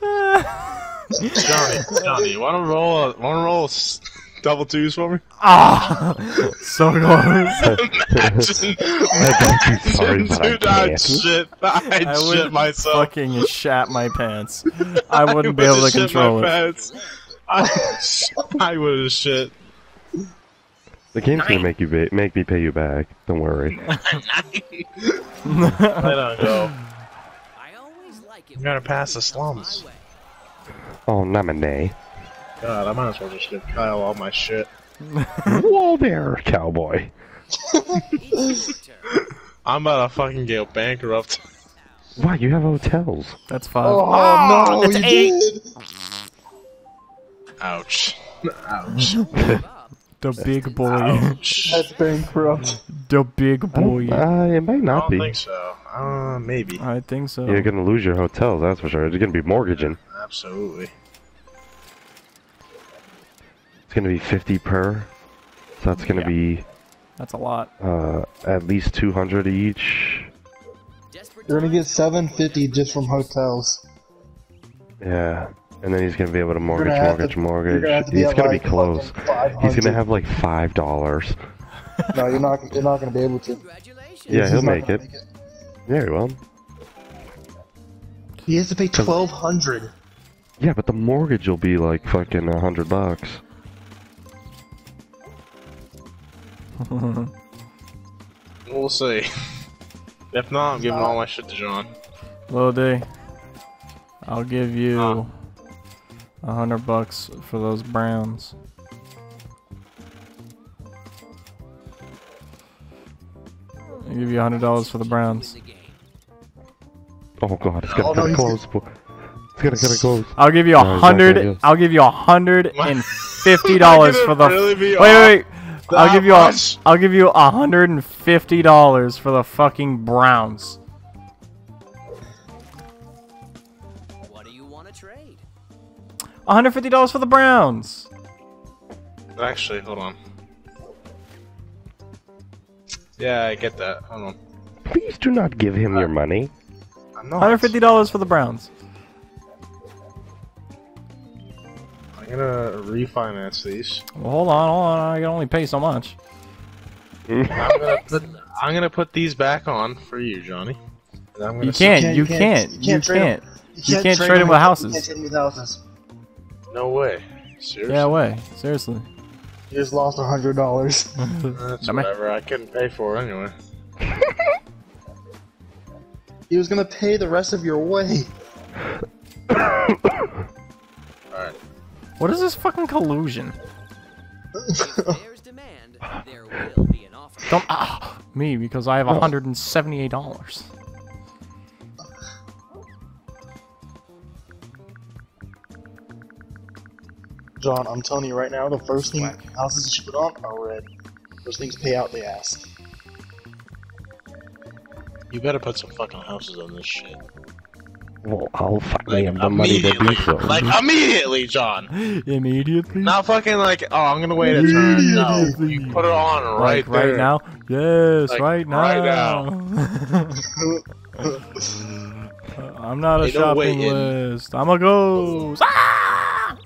Johnny, Johnny, you wanna roll? A, wanna roll s- double twos for me? Ah! so close. Imagine, I'm sorry, but I dude, I'd can't. shit, I'd I shit would myself. fucking shat my pants. I wouldn't be able to control my it. pants. I, I would have shit. The game's gonna make you ba- make me pay you back. Don't worry. I don't go. I always like it. You gotta pass the things come my slums. Oh, nominee. God, I might as well just give Kyle all my shit. Whoa there, cowboy. I'm about to fucking get bankrupt. Wow, you have hotels. That's five. Oh, no, that's you eight. did. Ouch. Ouch. The big boy. Ouch. That's bankrupt. The big I don't- boy. Uh, it might I not don't be. think so. Uh, maybe. I think so. You're gonna lose your hotels, that's for sure. You're gonna be mortgaging. Absolutely. It's gonna be 50 per. So that's gonna Yeah. be That's a lot. uh, at least 200 each. Desperate You're gonna get 750 just from hotels. Yeah. And then he's gonna be able to mortgage, gonna have mortgage, to- mortgage. You're gonna have to be He's at gonna like be close. He's gonna have like five dollars. No, you're not. You're not gonna be able to. Yeah, He's he'll make gonna it. make Very well. He has to pay 1200. Yeah, but the mortgage will be like fucking a hundred bucks. We'll see. If not, I'm giving all my shit to John. Lil D. I'll give you a hundred bucks for those Browns. I'll give you a hundred dollars for the Browns. In the game. Oh god, it's gonna Oh, no, get he's close. boy. It's gonna get close. I'll give you a No, he's not gonna hundred. I'll give you a hundred and fifty dollars for the. really wait, wait, wait. I'll give you a. much? I'll give you a hundred and fifty dollars for the fucking Browns. What do you want to trade? One hundred fifty dollars for the Browns. Actually, hold on. Yeah, I get that. Hold on. Please do not give him your uh, money. I'm not. hundred fifty dollars for the Browns. I'm gonna refinance these. Well, hold on, hold on. I can only pay so much. I'm gonna put. I'm gonna put these back on for you, Johnny. And I'm gonna You can't. can't- You you can't- can't. you You can't trade 'em. can't. You can't trade 'em him with houses. You can't trade him with houses. No way. Seriously. Yeah, way. Seriously. You just lost a hundred dollars. That's Dummy. whatever. I couldn't pay for it anyway. He was gonna pay the rest of your way. Alright. What is this fucking collusion? If demand, there will be an offer. Don't ah, me because I have hundred and seventy-eight dollars. John, I'm telling you right now, the first thing houses you put on are red. First things pay out the ass. You better put some fucking houses on this shit. Well, I'll fucking Like, have the money to do immediately. so. Like, immediately, John. Immediately. Not fucking like, oh, I'm gonna wait a turn. No. You put it on right like right now. Yes, Like, right right now. I'm not a Ain't shopping waiting. list. I'm a ghost. Ah!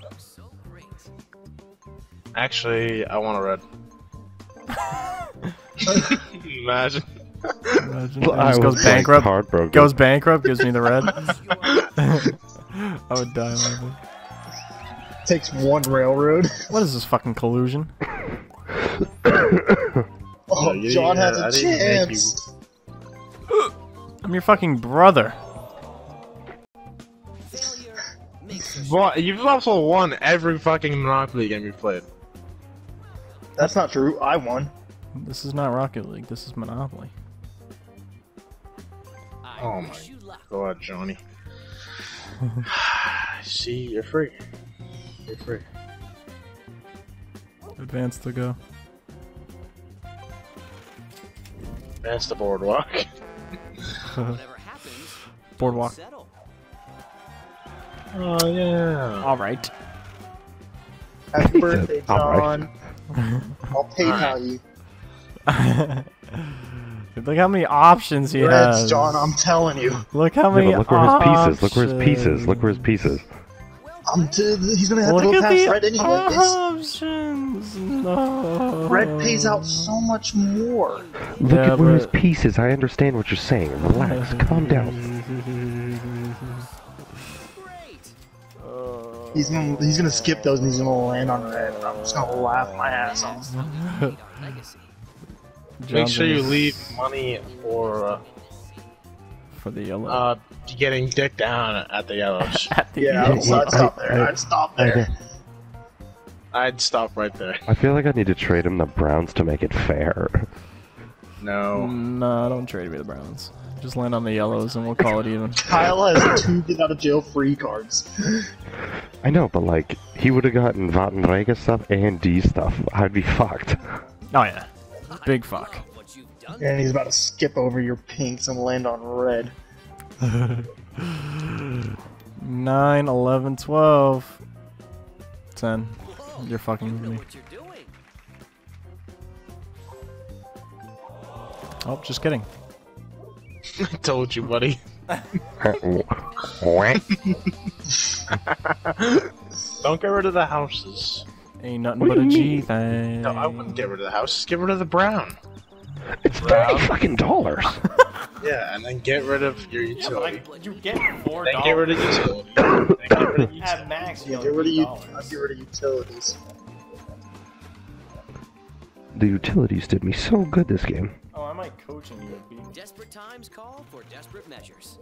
Actually, I want a red. Imagine. Imagine. It I goes bankrupt. heartbroken. Goes bankrupt. Gives me the red. I would die laughing. Takes one railroad. What is this fucking collusion? Oh, you John has I a didn't make chance. I'm your fucking brother. Failure makes us What? You've also won every fucking Monopoly game you've played. That's not true. I won. This is not Rocket League. This is Monopoly. I Oh my wish you luck. God, Johnny. See, you're free. You're free. Advance to go. That's the boardwalk. Happens, Boardwalk. Oh yeah. All right. Happy birthday, All John. I'll PayPal you. Look how many options he Reds, has. John, I'm telling you. Look how Yeah, many but look where his pieces. Look where his pieces. Look where his pieces. I'm he's gonna have Look to go at past the Red anyway. This options. No. Red pays out so much more. Look Yeah, at where his pieces. I understand what you're saying. Relax. Calm down. He's gonna he's gonna skip those and he's gonna land on red. I'm just gonna laugh my ass off. Made. Make sure you this leave money for uh, for the yellow. uh getting dick down at the yellows. At the Yeah, yellow. I'd, I'd stop there. I- I'd stop I, there. I'd stop right there. I feel like I need to trade him the Browns to make it fair. No. No, don't trade me the Browns. Just land on the yellows and we'll call it even. Kyle has two get out of jail free cards. I know, but like he would have gotten Vattenrega stuff and D stuff. I'd be fucked. Oh yeah. Big fuck. What you've done. And he's about to skip over your pinks and land on red. 9, 11, 12. 10. You're fucking You know me. what you're doing. Oh, just kidding. I told you, buddy. Don't get rid of the houses. Ain't nothing What but do a you G mean? thing. No, I wouldn't get rid of the houses. Get rid of the brown. it's thirty fucking dollars. Yeah, and then get rid of your utility. you get four then get rid of utility. then get rid of utility. At max, Yeah, get rid of you. I'd get rid of utilities. The utilities did me so good this game. Oh, I might coaching you would be. Desperate times call for desperate measures.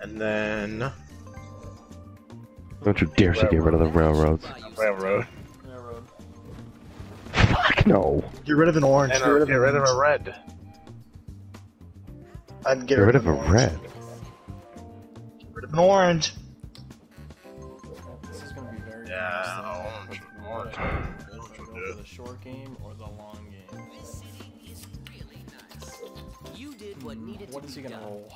And then Don't you dare say get rid of the railroads. railroad. Fuck no. Get rid of an orange. And get rid a, of, get rid of a red. I'd get, Get rid of a orange. red. Get rid of an orange. This is gonna be very Yeah, orange. Orange. for the short game or the long game. This city is really nice. You did what hmm, needed What to is be he gonna done. roll?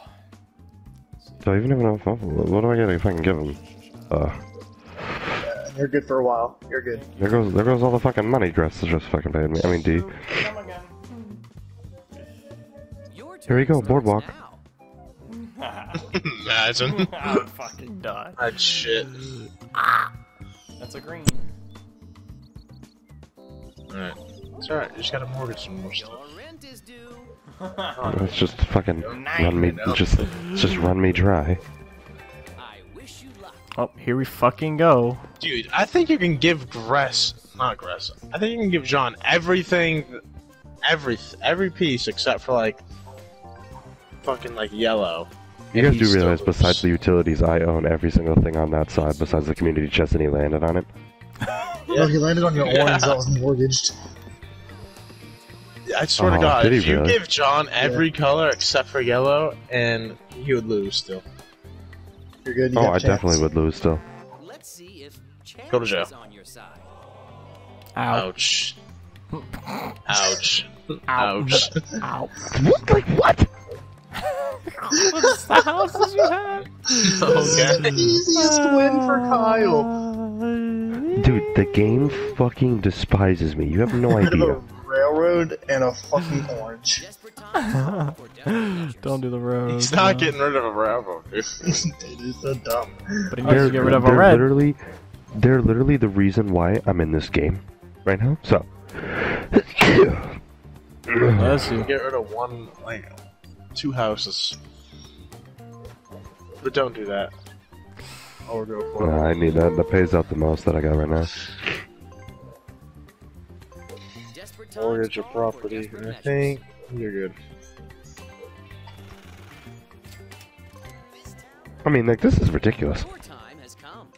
Do I even have enough? What do I get if I can give him? Uh, you're good for a while. You're good. there goes there goes all the fucking money Dress just fucking paid me. I mean D. Come again. Your Here we go, boardwalk. Imagine. I would fucking die. That shit. That's a green. Alright. It's alright, you just gotta mortgage some more stuff. Your rent is due. Let's just fucking run me just just run me dry. Oh, here we fucking go. Dude, I think you can give Gress, not Gress, I think you can give John everything, every, every piece except for like, fucking like yellow. You guys do realize still- besides the utilities, I own every single thing on that side besides the community chest and he landed on it. No, he landed on your Yeah. orange that was mortgaged. I swear Oh, to God, if you really? give John every color except for yellow, and he would lose still. You're good. You Oh, got I a chance. definitely would lose still. Let's see if chance Go to jail. is on your side. Ow. Ouch. Ouch. Ouch. Ow. What? Like what? What's the houses you have? okay. Easiest win for Kyle. Uh, Dude, the game fucking despises me. You have no idea. A railroad and a fucking orange. Desperate times call for desperate measures. Don't do the road. He's not no. getting rid of a railroad, dude. it is so dumb. But he needs They're, to get rid of a they're red. literally they're literally the reason why I'm in this game right now. So, Bless you. Get rid of one, like, two houses. But don't do that. Or go for uh, it. I need that. That pays out the most that I got right now. Desperate Mortgage your property. I think you're good. I mean, like this is ridiculous. Your time has come.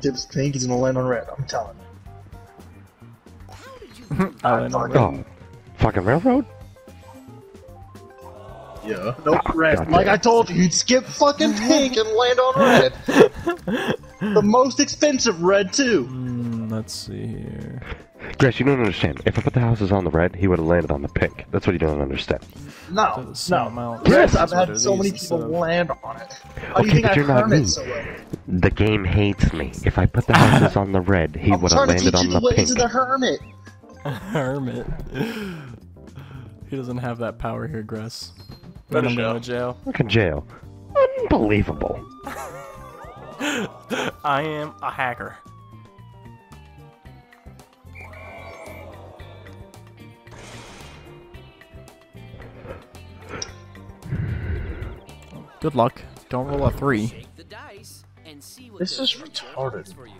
Tips think he's gonna land on red. I'm telling you. How did you I don't know. Oh, fucking railroad. Yeah. Nope, red. God Like damn. I told you, you'd skip fucking pink and land on red. the most expensive red too. Mm, let's see here. Grace, you don't understand. If I put the houses on the red, he would have landed on the pink. That's what you don't understand. No, The no. amount. Yes, I've had so many people of- land on it. How do you Okay, think but I you're not me. so well? The game hates me. If I put the houses on the red, he I'm would have trying to landed teach on you the the ways pink. of the hermit. Hermit. he doesn't have that power here, Gress. Go to I'm going jail. to jail. Fucking jail. Unbelievable. I am a hacker. Good luck. Don't roll a three. shake the dice and see what This is retarded. holds for you?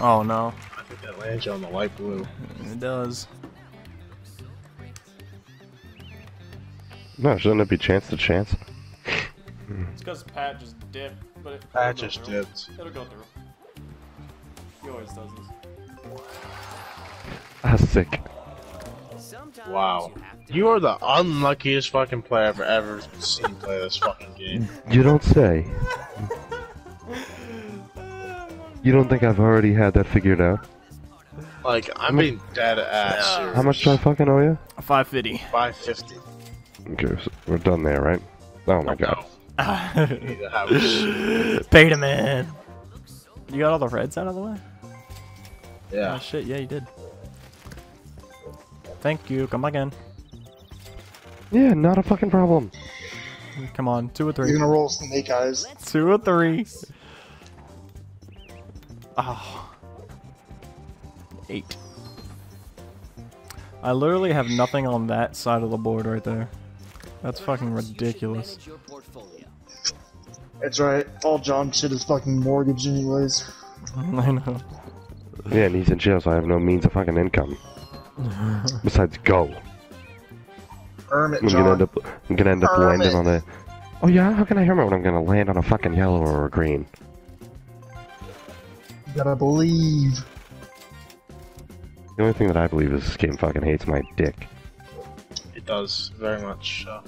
Oh no, I think that lands you on the light blue. it does. No, shouldn't it be chance to chance? It's because Pat just dipped, but it, I just dipped. It'll go through. He always does this. Ah, sick. Sometimes Wow. you have to You are the unluckiest fucking player I've ever seen play this fucking game. You don't say. You don't think I've already had that figured out? Like, I'm being dead ass serious. How much do I fucking owe you? 550. 550. Okay, so we're done there, right? Oh my god. You need a. Beta man. You got all the reds out of the way? Oh Yeah. shit, yeah you did. Thank you, come again. Yeah, not a fucking problem. Come on, two or three. You're three. gonna roll snake eyes. Two or three. Oh. Eight. I literally have nothing on that side of the board right there. That's fucking Perhaps you ridiculous. manage your portfolio. That's right. All John shit is fucking mortgage anyways. I know. Yeah, and he's in jail, so I have no means of fucking income. Besides, go. Hermit I'm John. gonna end up. I'm gonna end up Hermit. landing on a. Oh yeah, how can I hermit when I'm gonna land on a fucking yellow or a green? You gotta believe. The only thing that I believe is this game fucking hates my dick. It does, very much so.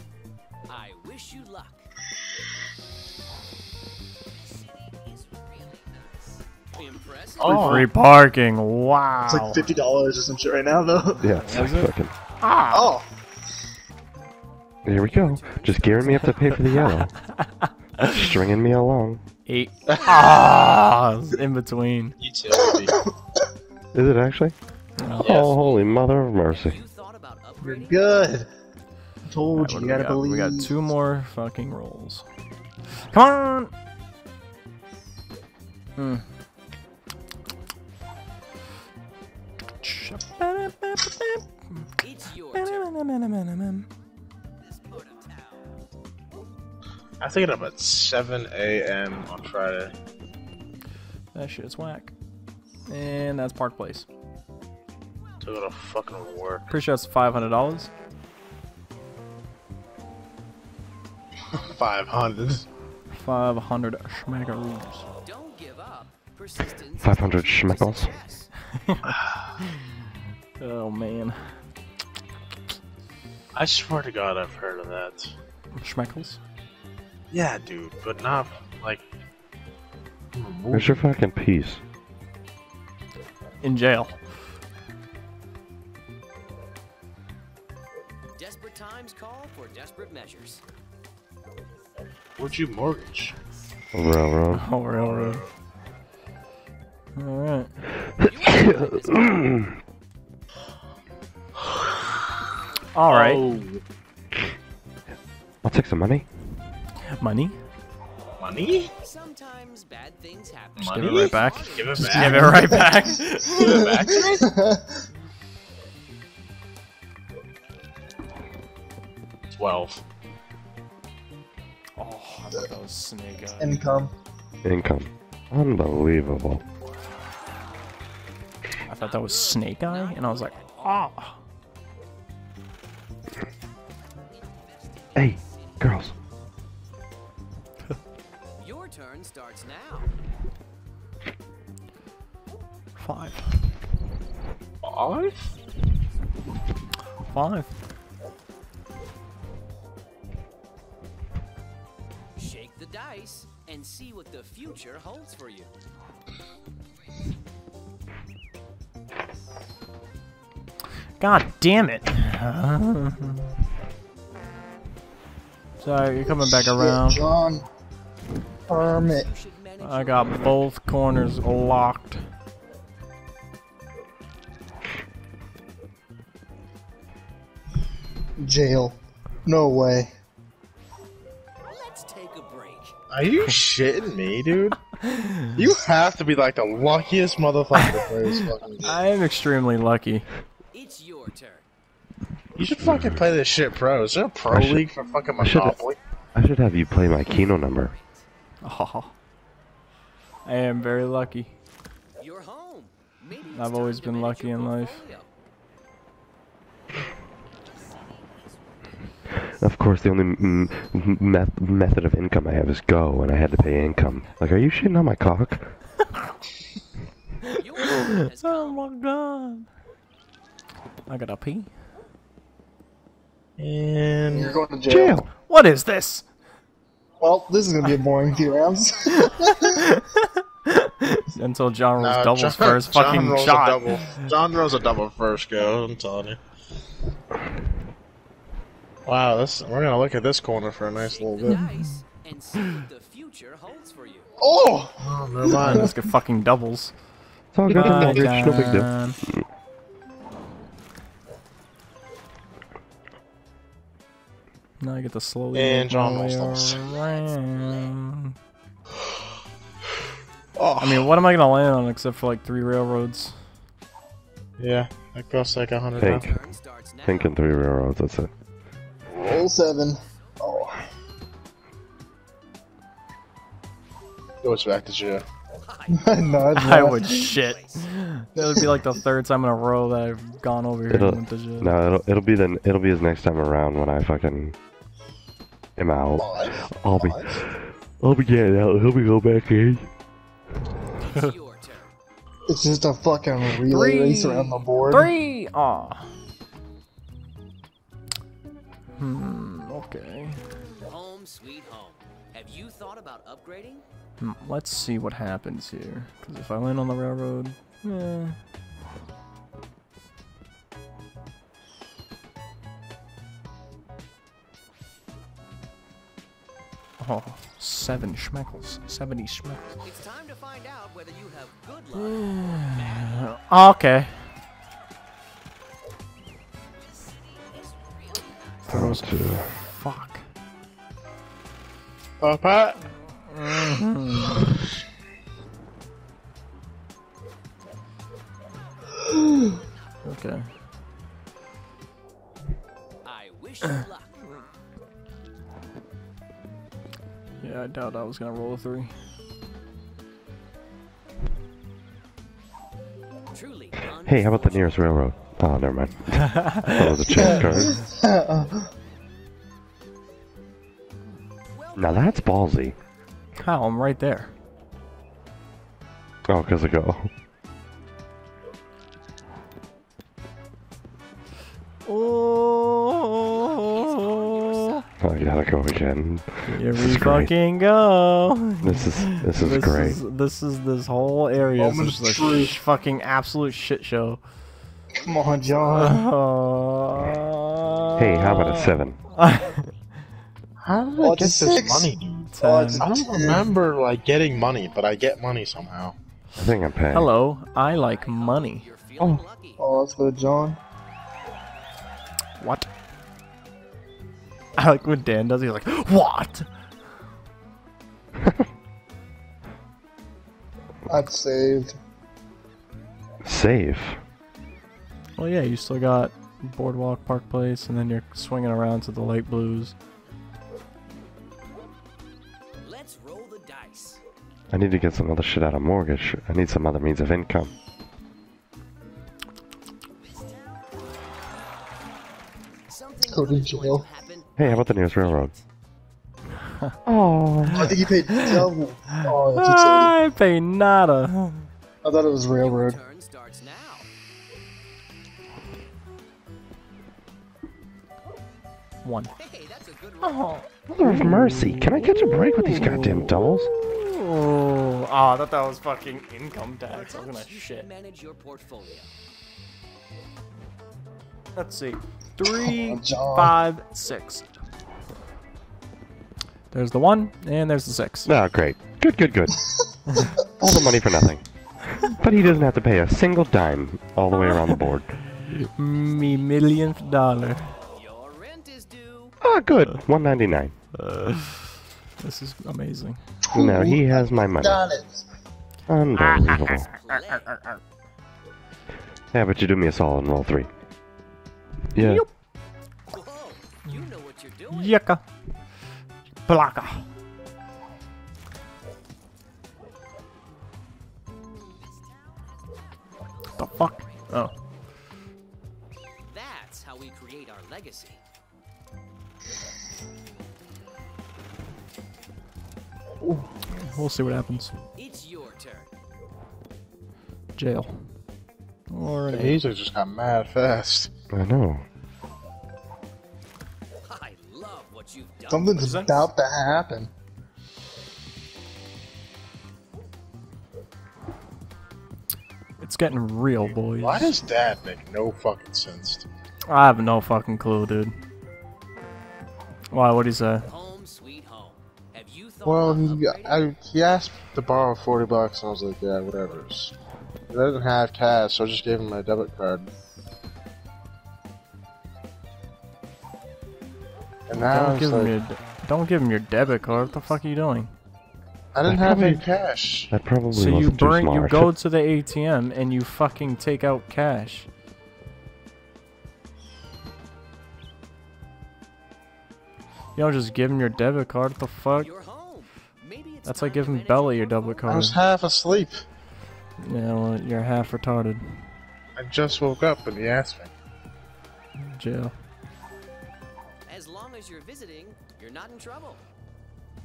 Oh, Free parking. Wow. It's like fifty dollars or some shit right now though. Yeah, Is it? fucking. Oh, Here we go. Just gearing me up to pay for the yellow. Stringing me along. Eight. Ah, in between. utility. Is it actually? Oh, Oh, holy mother of mercy. You thought about you're good. I told Alright, you, you we gotta got? believe. We got two more fucking rolls. Come on! Hmm. I think I'm at 7 a.m. on Friday. That shit's whack. And that's Park Place. To go to fucking work. Pretty sure that's five hundred dollars. 500. Five hundred schmackers. Don't give up. Persistence. is 500 the schmeckles. success. Oh man, I swear to God, I've heard of that. schmeckles. Yeah, dude, but not like. Where's your fucking piece? In jail. Desperate times call for desperate measures. What'd you mortgage? A railroad. Oh railroad. All right. All right. Oh, I'll take some money. Money. Money? Sometimes bad things happen. Just Money? give it right back. Give it Just back. give it right back. Give it back to me? Twelve. oh, I thought that was Snake Eye. Income. Income. Unbelievable. I thought that was Snake Eye, and I was like, oh. Hey, girls. Your turn starts now. Five. Five? Five. Shake the dice and see what the future holds for you. God damn it. Sorry, you're coming back around. John. Hermit. You should manage I got both corners locked. Jail. No way. Let's take a break. Are you shitting me, dude? You have to be like the luckiest motherfucker to play this fucking game. I am extremely lucky. It's your turn. You should fucking play this shit pro. Is there a pro should- league for fucking I should- Monopoly? I should have you play my Keno number. Oh, I am very lucky. You're home. Maybe I've always been lucky in life. Of course, the only m- method of income I have is Go, and I had to pay income. Like, are you shitting on my cock? Your turn has Oh my god. I gotta pee. And You're going to jail. Jail. What is this? Well, this is gonna be a boring few rounds. Until John rolls No, doubles John- first John fucking rolls a shot. double. John rolls a double first go. I'm telling you. Wow, this we're gonna look at this corner for a nice little bit. dice and see what the future holds for you. oh! Oh, never mind. Let's get fucking doubles. It's all good. Bye, It's no big deal. Now I get to slowly And John my rolls around. Oh, I mean, what am I gonna land on except for like three railroads? yeah, that costs like a hundred. Pink. now. Turn starts now. Pink and three railroads, that's it. Roll seven. Oh. Goes back to jail. no, I would shit. That would be like the third time in a row that I've gone over here It'll- and went to jail. No, it'll it'll be the it'll be his next time around when I fucking am out. Five. I'll be Five. I'll be getting out. He'll be go back in. It's. It's just a fucking relay Three. race around the board. Three! Aw. Hmm, okay. Home sweet home. Have you thought about upgrading? Hmm, let's see what happens here. Because if I land on the railroad, eh. Oh, seven schmeckles. 70 schmeckles. It's time to find out whether you have good luck or bad luck. Okay. Throws. Two. Fuck. Oh, Pat. Okay. I wish you luck. Yeah, I doubt I was gonna roll a three. Truly. Hey, how about the nearest railroad? Oh, never mind. that was a chance card. Now that's ballsy. How? I'm right there. Oh, because I go. Gotta go again. here This we is great. fucking go. This is this is this great. Is, this is this whole area is Moment just of a truth. sh- fucking absolute shit show. Come on, John. Uh, Hey, how about a seven? How did I get a this six. money, dude? It's I don't remember like getting money, but I get money somehow. I think I'm paying. Hello, I like money. Oh. lucky. Oh, that's good, John. What? I like when Dan does. He's like, "What?" I'd saved. Save. Well, yeah, you still got Boardwalk Park Place, and then you're swinging around to the Lake Blues. Let's roll the dice. I need to get some other shit out of mortgage. I need some other means of income. Something Go to good is going jail. To happen. Hey, how about the nearest railroad? oh. I think you paid double. Oh. Ah, I pay nada. I thought it was Your railroad. turn starts now. One. Oh, hey, that's a good roll. Mother of mercy, can I catch a break with these goddamn doubles? Oh, I thought that was fucking income tax. I was gonna Perhaps you should shit. manage your portfolio. Let's see. Three, Oh, John. five, six. There's the one, and there's the six. Ah, great. Good, good, good. all the money for nothing. But he doesn't have to pay a single dime all the way around the board. Me millionth dollar. Your rent is due. Ah, good. 199. This is amazing. Now he has my money. Unbelievable. Yeah, but you do me a solid and roll three. Yeah. Whoa, you know what you're doing. Yucca. Plaka. The fuck? Oh. That's how we create our legacy. We'll see what happens. It's your turn. Jail. Or an The music just got mad fast. I know. I love what you've done. Something's about to happen. It's getting real, boys. Why does that make no fucking sense to me? I have no fucking clue, dude. Why? What'd he say? Home sweet home. Have you thought Well, he. I, he asked to borrow 40 bucks, and I was like, yeah, whatever. He doesn't have cash, so I just gave him my debit card. And now Don't it's give him your don't give him your debit card. What the fuck are you doing? I didn't I have any cash. That probably So you wasn't too bring you go to the ATM and you fucking take out cash. You don't just give him your debit card. What the fuck? You're home. Maybe it's That's like giving manage Bella your debit card. I was half asleep. Yeah, well, you're half retarded. I just woke up and he asked me. Jail. Not in trouble.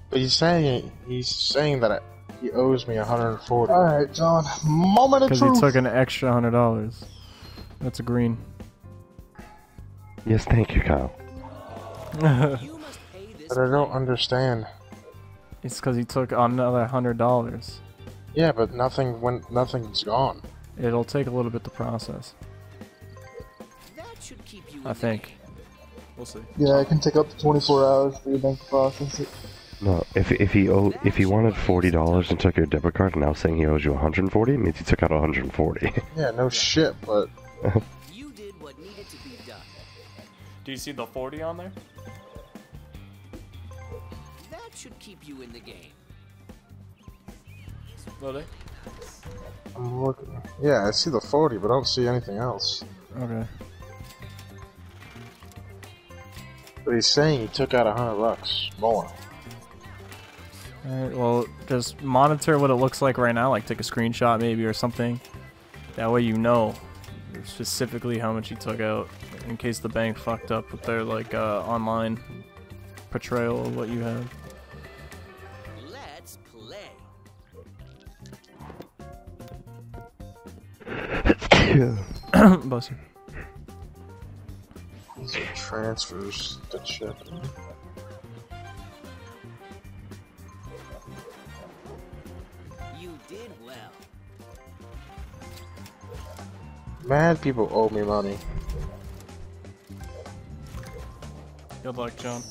But he's saying he's saying that he owes me 140. All right, John. Moment of truth. Because he took an extra hundred dollars. That's a green. Yes, thank you, Kyle. You must pay this. But I don't understand. it's because he took another hundred dollars. Yeah, but nothing went. Nothing's gone. It'll take a little bit to process. That should keep you. I in the think. Game. We'll see. Yeah, it can take up to 24 hours for your bank to process it. No, if if he owe, if he wanted forty dollars and took your debit card and now saying he owes you 140, it means he took out 140. Yeah, no shit. But You did what needed to be done. Do you see the forty on there? That should keep you in the game. Really? I'm looking. Yeah, I see the 40, but I don't see anything else. Okay. He's saying he took out a 100 bucks more. Alright, well, just monitor what it looks like right now, like take a screenshot maybe or something. That way you know specifically how much you took out in case the bank fucked up with their like uh, online portrayal of what you have. Let's play. Bless you. These are transfers to check. You did well. Mad people owe me money. Good luck, John.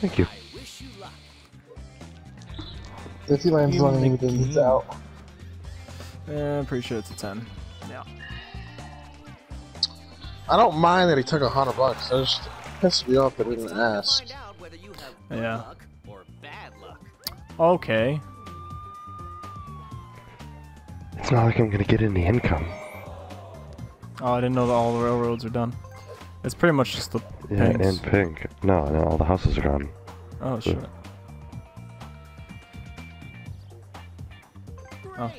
Thank you. I wish you luck. If he lands on anything, he's out. Eh, I'm pretty sure it's a 10. Yeah. I don't mind that he took a 100 bucks. I just pissed me off that he didn't ask. Find out whether you have Yeah. good luck or bad luck. Okay. It's not like I'm gonna get any income. Oh, I didn't know that all the railroads are done. It's pretty much just the Yeah, pinks. and pink. No, no, all the houses are gone. Oh shit. Oh.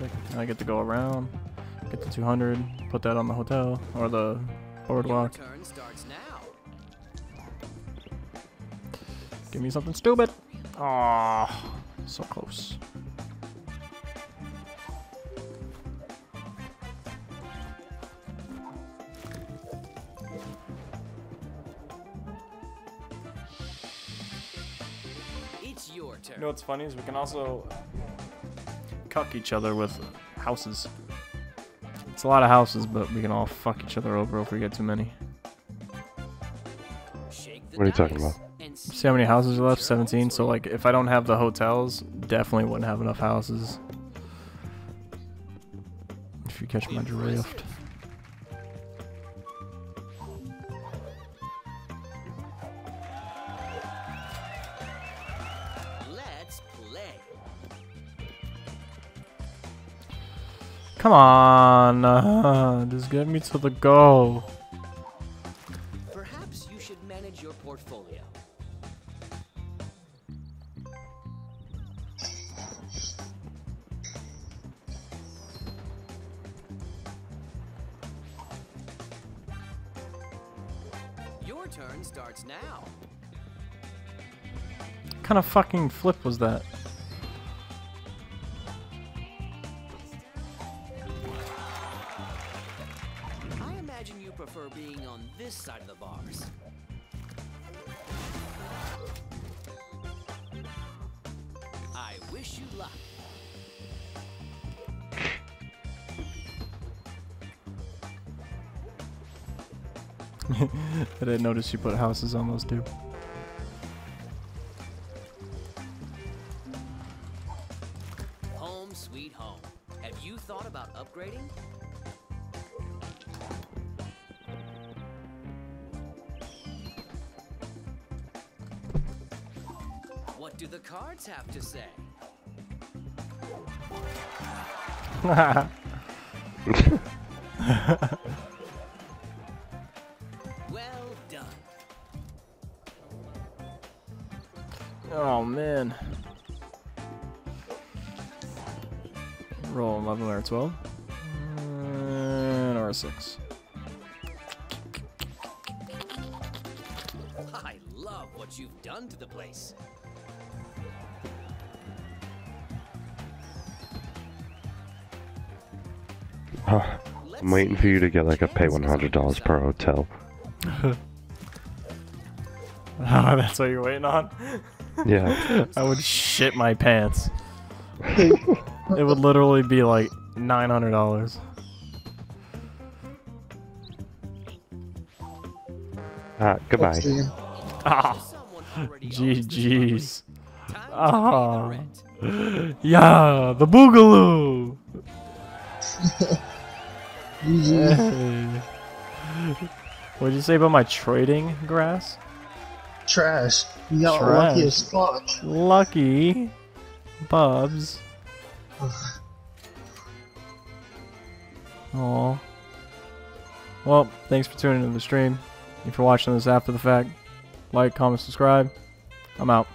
Sick. Now I get to go around, get the 200, put that on the hotel or the boardwalk. turn starts now. Give me something stupid. Ah, so close. It's your turn. You know what's funny is we can also cuck each other with houses. It's a lot of houses, but we can all fuck each other over if we get too many. What are you talking about? See how many houses are left? 17. So like, if I don't have the hotels, definitely wouldn't have enough houses. If you catch my drift. Come on, uh, just get me to the goal. Perhaps you should manage your portfolio. Your turn starts now. What kind of fucking flip was that? Notice you put houses on those too. Home sweet home. Have you thought about upgrading? What do the cards have to say? for you to get like a pay $100 per hotel. Oh, that's what you're waiting on? Yeah. I would shit my pants. it would literally be like $900. Ah, goodbye. See, Ah, Someone already owns this GG's. property. Time to Ah. pay the rent. Yeah, the Boogaloo! What'd you say about my trading grass? Trash. You got Trash. lucky as fuck. Lucky. Bubs. Aw. Well, thanks for tuning into the stream. If you're watching this after the fact, like, comment, subscribe. I'm out.